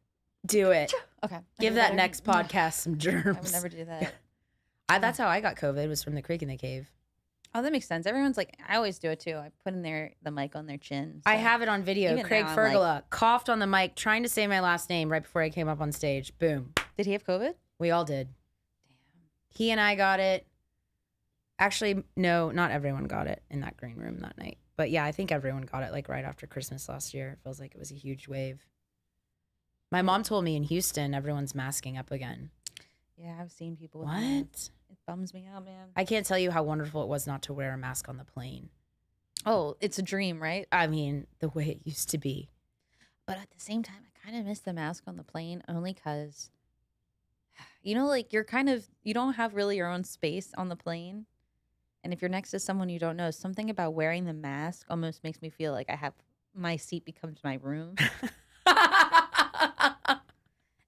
Do it.
Okay.
Give that next podcast some germs.
I would never do that.
I, that's how I got COVID. Was from the Creek and the Cave.
Oh, that makes sense. Everyone's like, I always do it too. I put in their the mic on their chin.
I have it on video.
Even
Craig
now, I'm like-
Fergala coughed on the mic trying to say my last name right before I came up on stage. Boom.
Did he have COVID?
We all did. He and I got it. Actually, no, not everyone got it in that green room that night. But yeah, I think everyone got it like right after Christmas last year. It feels like it was a huge wave. My mom told me in Houston, everyone's masking up again.
Yeah, I've seen people.
What?
It bums me out, man.
I can't tell you how wonderful it was not to wear a mask on the plane.
oh, it's a dream, right?
I mean, the way it used to be.
But at the same time, I kind of miss the mask on the plane only because, you know, like you're kind of, you don't have really your own space on the plane. And if you're next to someone you don't know, something about wearing the mask almost makes me feel like I have my seat becomes my room.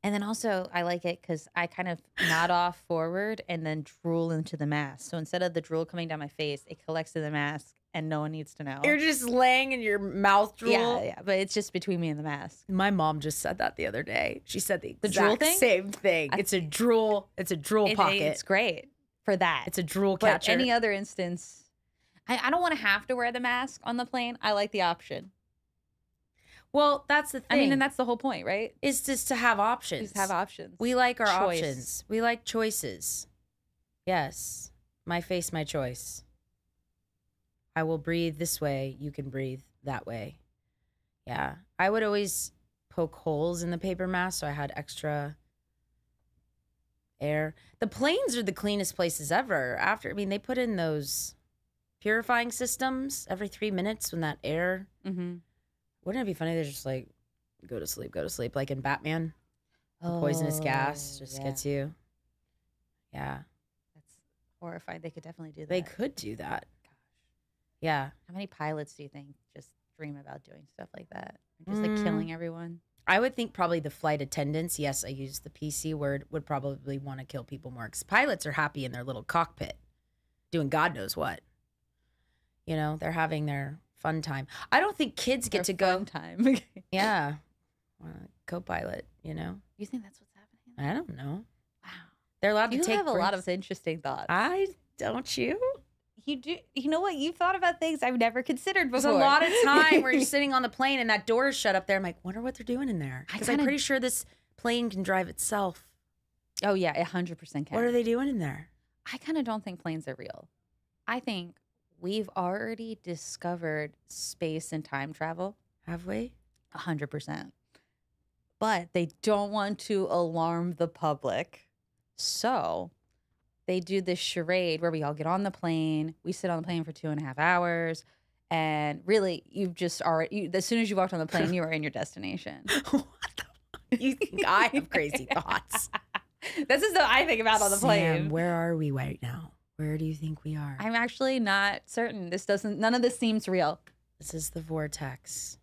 And then also, I like it because I kind of nod off forward and then drool into the mask. So instead of the drool coming down my face, it collects in the mask and no one needs to know.
You're just laying in your mouth drool.
yeah, yeah, but it's just between me and the mask.
My mom just said that the other day. She said the,
The drool thing?
same thing.
I-
it's a drool. It's a drool
It-
pocket.
It's great for that.
It's a drool
but
catcher.
any other instance, I, I don't want to have to wear the mask on the plane. I like the option.
Well, that's the thing.
I mean, and that's the whole point, right?
is just to have options.
Just have options.
We like our
Choice.
options. We like choices. Yes. My face, my choice. I will breathe this way. You can breathe that way. Yeah. I would always poke holes in the paper mask so I had extra air. The planes are the cleanest places ever. After, I mean, they put in those purifying systems every three minutes when that air.
mm-hmm.
Wouldn't it be funny? They're just like, go to sleep, go to sleep, like in Batman the poisonous gas just
Oh, yeah.
gets you. Yeah,
That's horrifying. They could definitely do that.
they could do that.
Gosh.
Yeah,
How many pilots do you think just dream about doing stuff like that? Just
Mm.
like killing everyone?
I would think probably the flight attendants. Yes, I use the PC word. Would probably want to kill people more because pilots are happy in their little cockpit, doing God knows what. You know, they're having their fun time. I don't think kids get to go.
fun time.
Yeah, uh, co-pilot. You know,
you think that's what's happening?
I don't know.
Wow.
They're allowed
You
to take You
have a lot of interesting thoughts.
I don't you.
you do. You know what? You've thought about things I've never considered before.
There's a lot of time where you're sitting on the plane and that door is shut up there. I'm like, wonder what they're doing in there. Because I'm pretty sure this plane can drive itself.
oh yeah, hundred percent. Can.
What are they doing in there?
I kind of don't think planes are real. I think we've already discovered space and time travel.
Have we?
A hundred percent. But they don't want to alarm the public. So they do this charade where we all get on the plane. We sit on the plane for two and a half hours. And really, you've just already, you, as soon as you walked on the plane, you were in your destination.
what the fuck? You think I have crazy thoughts?
this is what I think about on the
Sam,
plane.
where are we right now? Where do you think we are?
I'm actually not certain. This doesn't, none of this seems real.
this is the vortex.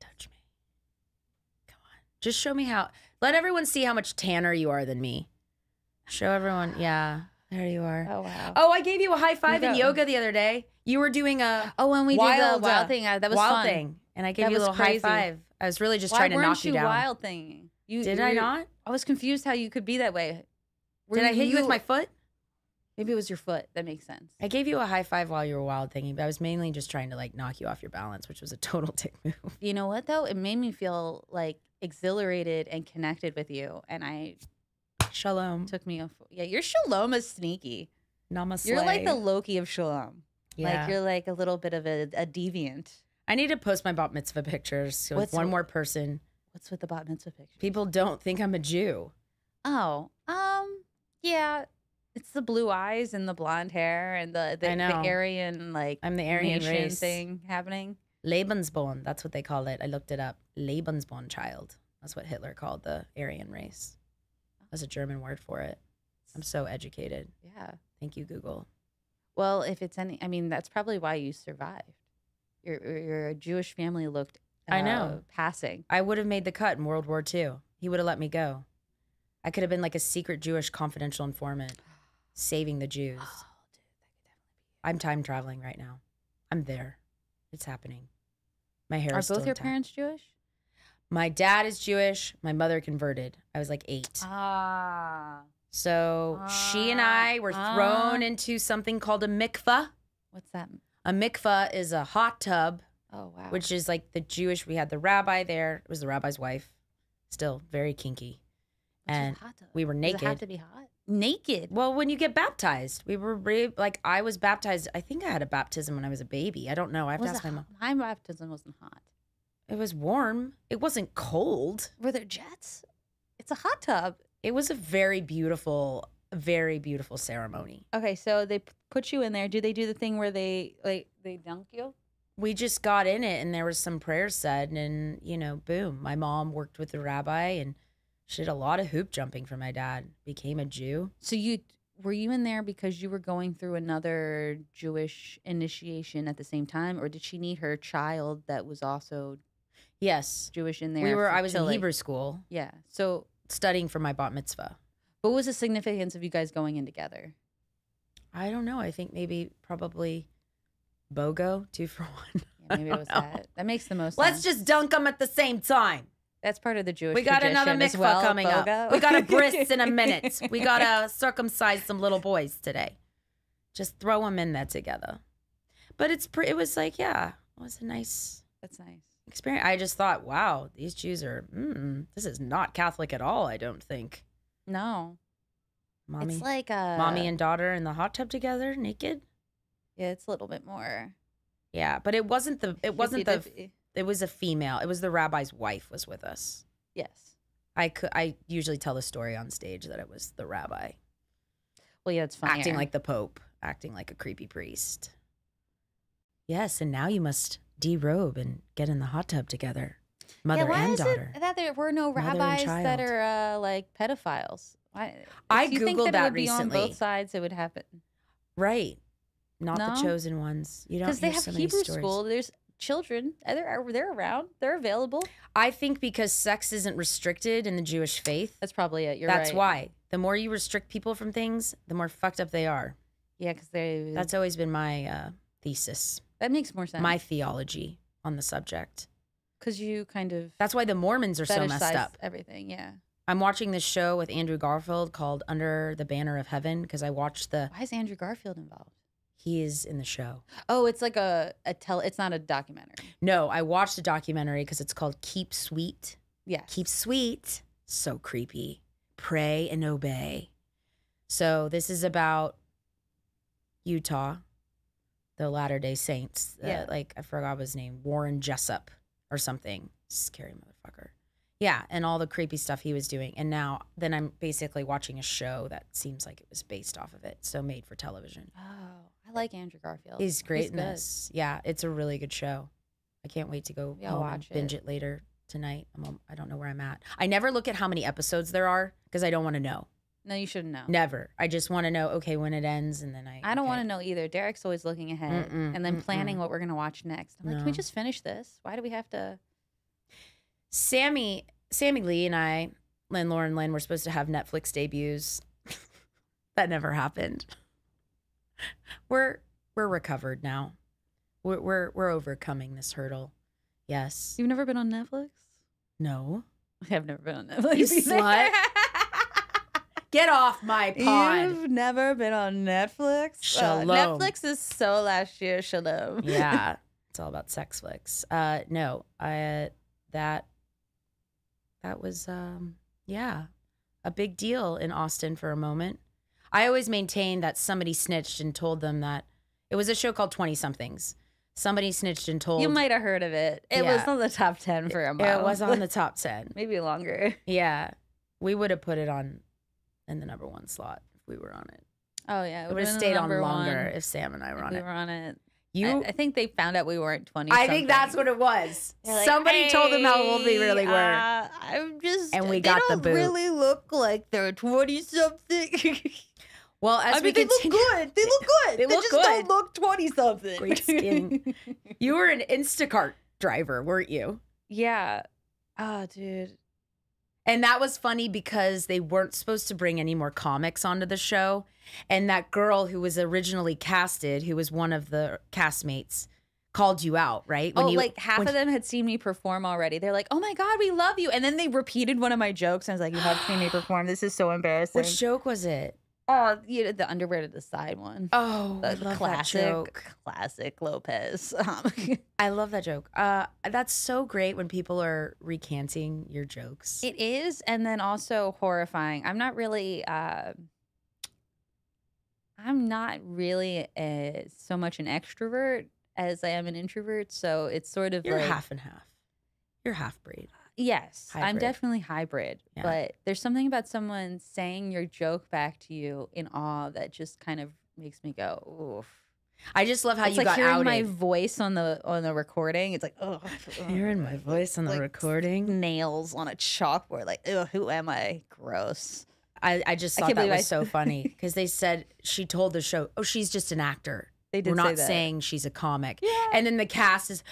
Touch me. Come on. Just show me how. Let everyone see how much tanner you are than me. Show everyone. Yeah, there you are.
Oh, wow.
Oh, I gave you a high five in yoga the other day. You were doing a
Oh, when we did
Wild,
the wild
uh,
thing, I, that was
wild
fun.
thing, and I gave
That
you a little
crazy.
high five. I was really just
Why
trying to knock you down.
wild thing? You,
Did I not?
I was confused how you could be that way. Were
Did I hit you with my foot?
Maybe it was your foot. That makes sense.
I gave you a high five while you were wild thinking, but I was mainly just trying to like knock you off your balance, which was a total dick move.
You know what though? It made me feel like exhilarated and connected with you, and I
Shalom.
took me off. Yeah, your shalom is sneaky.
Namaste.
You're like the Loki of shalom.
yeah.
Like you're like a little bit of a, a deviant.
I need to post my bat mitzvah pictures so
What's-
one more person.
What's with the bat mitzvah picture?
People don't think I'm a Jew.
Oh, um, yeah. It's the blue eyes and the blonde hair and the the,
I know.
the Aryan like
I'm the Aryan race.
thing happening.
Lebensborn. That's what they call it. I looked it up. Lebensborn child. That's what Hitler called the Aryan race. That's a German word for it. I'm so educated.
Yeah.
Thank you, Google.
Well, if it's any, I mean, that's probably why you survived. Your your- Jewish family looked.
I know.
uh, passing.
I would have made the cut in World War II. He would have let me go. I could have been like a secret Jewish confidential informant saving the Jews.
Oh, dude,
I'm time traveling right now. I'm there. It's happening. My hair
Are
is still
both your
intact.
parents Jewish?
My dad is Jewish. My mother converted. I was like eight.
Ah.
So she and
Ah,
I were
ah.
thrown into something called a mikvah.
What's that?
A mikvah is a hot tub,
Oh wow.
which is like the Jewish. We had the rabbi there. It was the rabbi's wife. Still very kinky.
A
and we were
Does it have
naked.
to be hot? Naked.
Well, when you get baptized, we were re- like I was baptized. I think I had a baptism when I was a baby. I don't know. I have
Was
to ask my mom.
My baptism wasn't hot.
It was warm. It wasn't cold.
Were there jets? It's a hot tub.
It was a very beautiful, very beautiful ceremony.
Okay, so they p- put you in there. Do they do the thing where they like they dunk you?
We just got in it and there was some prayers said and you know, boom. My mom worked with the rabbi and she did a lot of hoop jumping for my dad. Became a Jew.
So you were you in there because you were going through another Jewish initiation at the same time, or did she need her child that was also
Yes.
Jewish in there?
We were I was in
like-
Hebrew school
Yeah. So,
studying for my bat mitzvah.
what was the significance of you guys going in together?
I don't know. I think maybe probably BOGO, two for one.
Yeah, maybe it was
know.
that. That makes the most.
Let's
sense.
just dunk them at the same time.
That's part of the Jewish.
we got another mikvah
well,
coming
Bogo.
up. We got a bris in a minute. We got to circumcise some little boys today. Just throw them in there together. But it's pre- it was like, yeah, it was a nice
That's nice.
experience. I just thought, wow, these Jews are, mm, this is not Catholic at all, I don't think.
No,
Mommy,
it's like uh,
mommy and daughter in the hot tub together, naked.
yeah, it's a little bit more.
Yeah, but it wasn't the, it wasn't the. It was a female. It was the rabbi's wife was with us.
Yes.
I could, I usually tell the story on stage that it was the rabbi
Well, yeah, it's funny.
acting like the pope, acting like a creepy priest. Yes, and now you must derobe and get in the hot tub together, mother
yeah, why
and
is
daughter.
it that there were no rabbis that are uh, like pedophiles? Why?
I
you think
Googled
that, it
that
would be on
recently.
both sides. It would happen
Right. Not the chosen ones. You don't
because they have
so
Hebrew
stories.
school. There's children. uh, They're they're around. They're available.
I think because sex isn't restricted in the Jewish faith.
That's probably it. You're
that's
right.
why. The more you restrict people from things, the more fucked up they are.
Yeah, because they.
That's always been my uh, thesis,
that makes more sense.
my theology on the subject.
because you kind of
That's why the Mormons are so messed up.
Everything. Yeah.
I'm watching this show with Andrew Garfield called Under the Banner of Heaven because I watched the.
Why is Andrew Garfield involved?
He is in the show.
Oh, it's like a a tell. It's not a documentary.
No, I watched a documentary because it's called Keep Sweet.
Yeah.
Keep sweet. So creepy. Pray and obey. So this is about Utah, the Latter Day Saints. Uh,
Yeah.
Like I forgot his name, Warren Jessup or something. Scary motherfucker. Yeah, and all the creepy stuff he was doing. And now then I'm basically watching a show that seems like it was based off of it. So made for television.
Oh, like Andrew Garfield.
He's great in
good.
this. Yeah, it's a really good show. I can't wait to go
Yeah, watch
binge
it.
it later tonight. I'm on, I don't know where I'm at. I never look at how many episodes there are because I don't want to know.
No, you shouldn't know.
Never. I just want to know okay when it ends and then I.
I don't
okay.
want to know either. Derek's always looking ahead
Mm-mm,
and then planning
mm-mm.
what we're gonna watch next. I'm like, can we just finish this? Why do we have to?
Sammy, Sammy Lee, and I, Lynn, Lauren, Lynn, were supposed to have Netflix debuts. that never happened. We're we're recovered now. We're we're we're overcoming this hurdle. Yes.
You've never been on Netflix?
No.
I've never been on Netflix.
You slut. Get off my pod.
You've never been on Netflix? Uh,
Shalom.
Netflix is so last year. Shalom.
yeah, it's all about sex flicks. Uh, no, I uh, that that was um, yeah, a big deal in Austin for a moment. I always maintain that somebody snitched and told them that it was a show called Twenty Somethings. Somebody snitched and told
You might have heard of it. It was on the top ten for a month.
it was on the top ten.
maybe longer.
Yeah, we would have put it on in the number one slot if we were on it.
Oh yeah,
It would have stayed on longer if Sam and I were on
we
it.
were on it.
You,
I, I think they found out we weren't twenty.
I think that's what it was. Somebody told them how old we really were.
Uh, I'm just,
And we
they
got the
don't
boot.
really look like they're twenty something.
well, as
I
we
mean, they look good. They look good.
They look
just
good.
don't look twenty something.
Great skin. you were an Instacart driver, weren't you?
yeah. Oh, dude.
And that was funny because they weren't supposed to bring any more comics onto the show. And that girl who was originally casted, who was one of the castmates, called you out, right?
oh,
you,
like half
when-
of them had seen me perform already. They're like, "Oh my god, we love you!" And then they repeated one of my jokes. And I was like, "You have seen me perform. This is so embarrassing."
Which joke was it?
Oh, you know, the underwear to the side one.
Oh,
the classic, classic Lopez.
I love that joke. Uh, that's so great when people are recanting your jokes.
it is, and then also horrifying. I'm not really. Uh, I'm not really uh so much an extrovert as I am an introvert. So it's sort of
You're
like
half and half. You're half breed.
Yes, I'm definitely hybrid.
Yeah.
But there's something about someone saying your joke back to you in awe that just kind of makes me go, oof.
I just love how
it's
you
like
got
hearing
outed.
my voice on the on the recording. It's like, oh,
Hearing my voice on the
Like,
recording.
nails on a chalkboard. Like, ugh, who am I? Gross.
I, I just thought
can't
that was
I-
so funny because they said she told the show, "Oh, she's just an actor.
They did
We're
say
not
that.
saying she's a comic."
Yeah.
And then the cast is,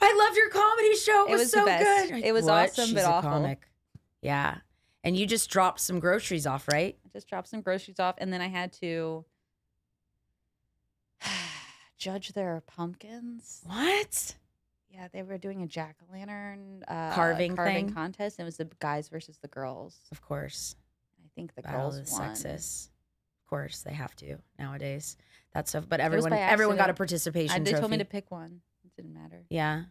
"I loved your comedy show. It,
It
was,
was
so good.
It was
What?
awesome,
She's
but
a
awful.
comic. Yeah, and you just dropped some groceries off, right?
I just dropped some groceries off, and then I had to judge their pumpkins.
What?
Yeah, they were doing a jack o' lantern uh,
Carving
carving
thing?
contest. And it was the guys versus the girls.
Of course,
I think the
battle of
girls
the
won.
sexes. Of course, they have to nowadays. That's so. But everyone, everyone got a participation
I, they told me to pick one. It didn't matter.
yeah,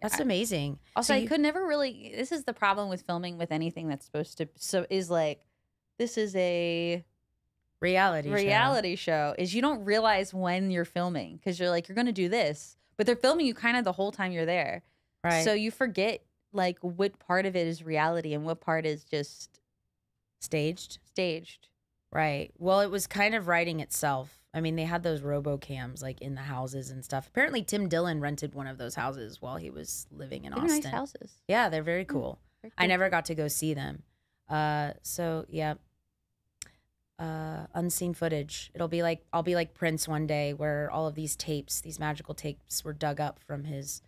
that's
I-
amazing.
Also,
So
I
you-
could never really. This is the problem with filming with anything that's supposed to. So is like, this is a
reality. show.
reality show. Is you don't realize when you're filming because you're like you're gonna do this, but they're filming you kind of the whole time you're there.
right?
So you forget like what part of it is reality and what part is just
staged.
staged.
Right. Well, it was kind of writing itself. I mean, they had those robocams like in the houses and stuff. Apparently, Tim Dillon rented one of those houses while he was living in
They're
Austin.
nice houses.
Yeah, they're very cool.
Very
I never got to go see them. Uh, so yeah. Uh, unseen footage. It'll be like I'll be like Prince one day, where all of these tapes, these magical tapes, were dug up from his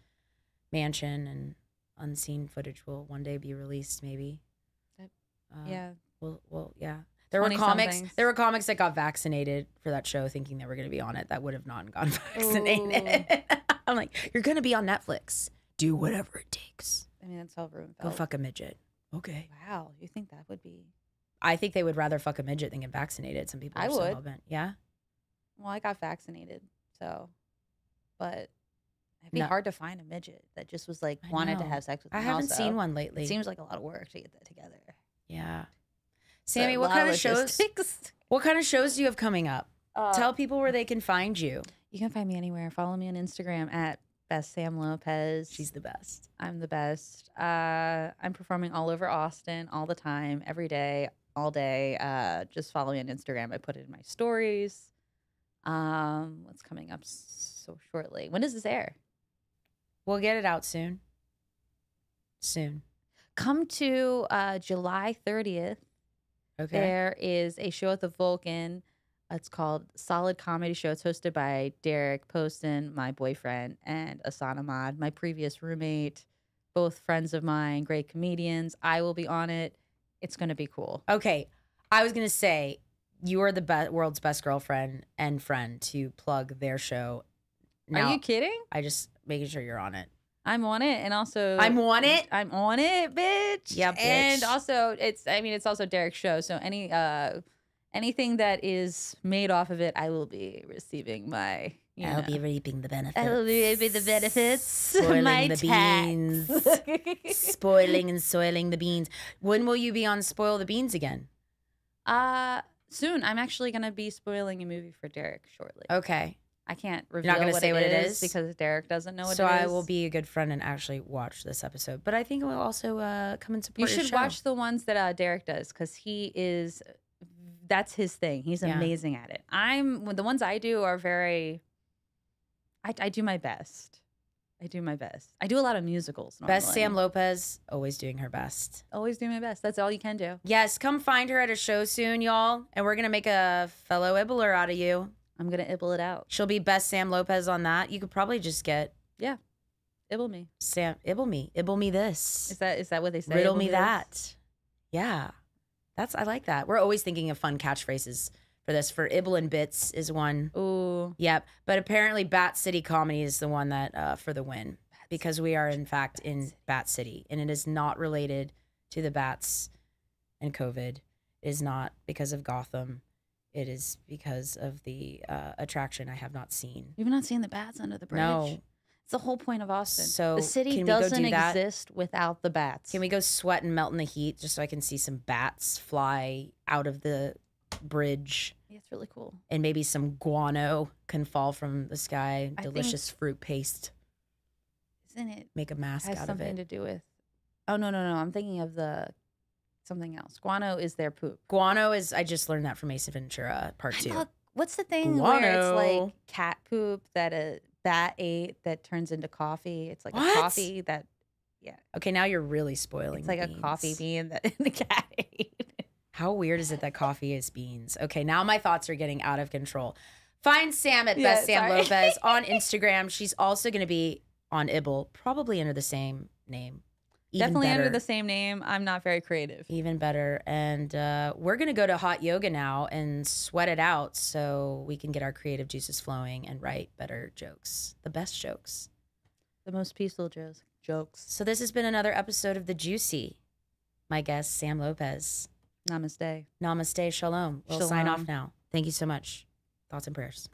mansion, and unseen footage will one day be released. Maybe. Uh,
Yeah.
well, well, yeah. There were comics.
somethings.
There were comics that got vaccinated for that show, thinking they were going to be on it. That would have not gotten vaccinated. I'm like, you're going to be on Netflix. Do whatever it takes.
I mean, that's how everyone
Go fuck a midget. Okay.
Wow, you think that would be?
I think they would rather fuck a midget than get vaccinated. Some people. Are
I would.
Yeah.
Well, I got vaccinated, so, but it'd be
No.
hard to find a midget that just was like
I
wanted to have sex with.
I haven't
also.
seen one lately.
It seems like a lot of work to get that together.
yeah. Sammy, what kind of shows? What kind of shows do you have coming up?
Uh,
Tell people where they can find you.
you can find me anywhere. Follow me on Instagram at best Sam Lopez.
She's the best.
I'm the best. Uh, I'm performing all over Austin all the time, every day, all day. Uh, just follow me on Instagram. I put it in my stories. Um, what's coming up so shortly? When does this air?
We'll get it out soon. Soon.
Come to uh, July 30th.
Okay.
There is a show at the Vulcan. It's called Solid Comedy Show. It's hosted by Derek Poston, my boyfriend, and Asana Mod, my previous roommate. Both friends of mine, great comedians. I will be on it. It's going to be cool.
Okay. I was going to say you are the be- world's best girlfriend and friend to plug their show. Now,
Are you kidding?
I just making sure you're on it.
I'm on it, and also
I'm on it.
I'm on it, bitch.
Yeah,
And also, it's I mean, it's also Derek's show, so any uh anything that is made off of it, I will be receiving my. You
I'll
know.
be reaping the benefits.
I will be reaping the benefits.
Spoiling
my
the
tax.
beans. Spoiling and soiling the beans. When will you be on Spoil the Beans again?
uh soon. I'm actually gonna be spoiling a movie for Derek shortly.
Okay.
I can't
not gonna
what
say
it
what it
is because Derek doesn't know what
so
it is.
So I will be a good friend and actually watch this episode. But I think we'll also uh, come and
You
support your
should
show.
watch the ones that uh, Derek does because he is. That's his thing. He's
Yeah.
amazing at it. I'm the ones I do are very. I, I do my best. I do my best. I do a lot of musicals.
Best. Sam Lopez, always doing her best.
Always do my best. That's all you can do.
Yes, come find her at a show soon, y'all. And we're gonna make a fellow Ibbler out of you.
I'm gonna ibble it out.
She'll be best Sam Lopez on that. You could probably just get yeah,
Ibble me.
Sam Ibble me. Ibble me this.
Is that is that what they say?
Riddle
Ibble
me that. Yeah. That's I like that. We're always thinking of fun catchphrases for this. For Ibble and Bits is one.
Ooh.
Yep. But apparently Bat City Comedy is the one that uh, for the win. Because we are in fact in Bat City. And it is not related to the bats and COVID. It is not because of Gotham. It is because of the uh, attraction I have not seen.
You've not seen the bats under the bridge.
No.
It's the whole point of Austin.
So,
the city
can we go
doesn't
do
exist without the bats.
Can we go sweat and melt in the heat just so I can see some bats fly out of the bridge
Yeah, it's really cool.
and maybe some guano can fall from the sky?
I
Delicious fruit paste.
Isn't it?
Make a mask out of it.
something to do with. Oh no no no! I'm thinking of the something else. Guano is their poop.
Guano is, I just learned that from Ace Ventura Part Two.
thought- what's the thing where it's like cat poop that a bat ate that turns into coffee? It's like
What?
a coffee that Yeah.
Okay, now you're really spoiling
it's like a coffee bean that the cat ate.
How How weird is it that coffee is beans? Okay, now my thoughts are getting out of control. Find Sam at
Yeah,
Best Sam
sorry.
Lopez on Instagram. She's also going to be on Ibble, probably under the same name. Even
Definitely under the same name. I'm not very creative.
Even better. And uh, we're going to go to hot yoga now and sweat it out so we can get our creative juices flowing and write better jokes, the best jokes.
The most peaceful jokes. Jokes.
So, this has been another episode of The Jewcy. My guest, Sam Lopez.
Namaste.
Namaste, shalom. We'll sign off now. Thank you so much. Thoughts and prayers.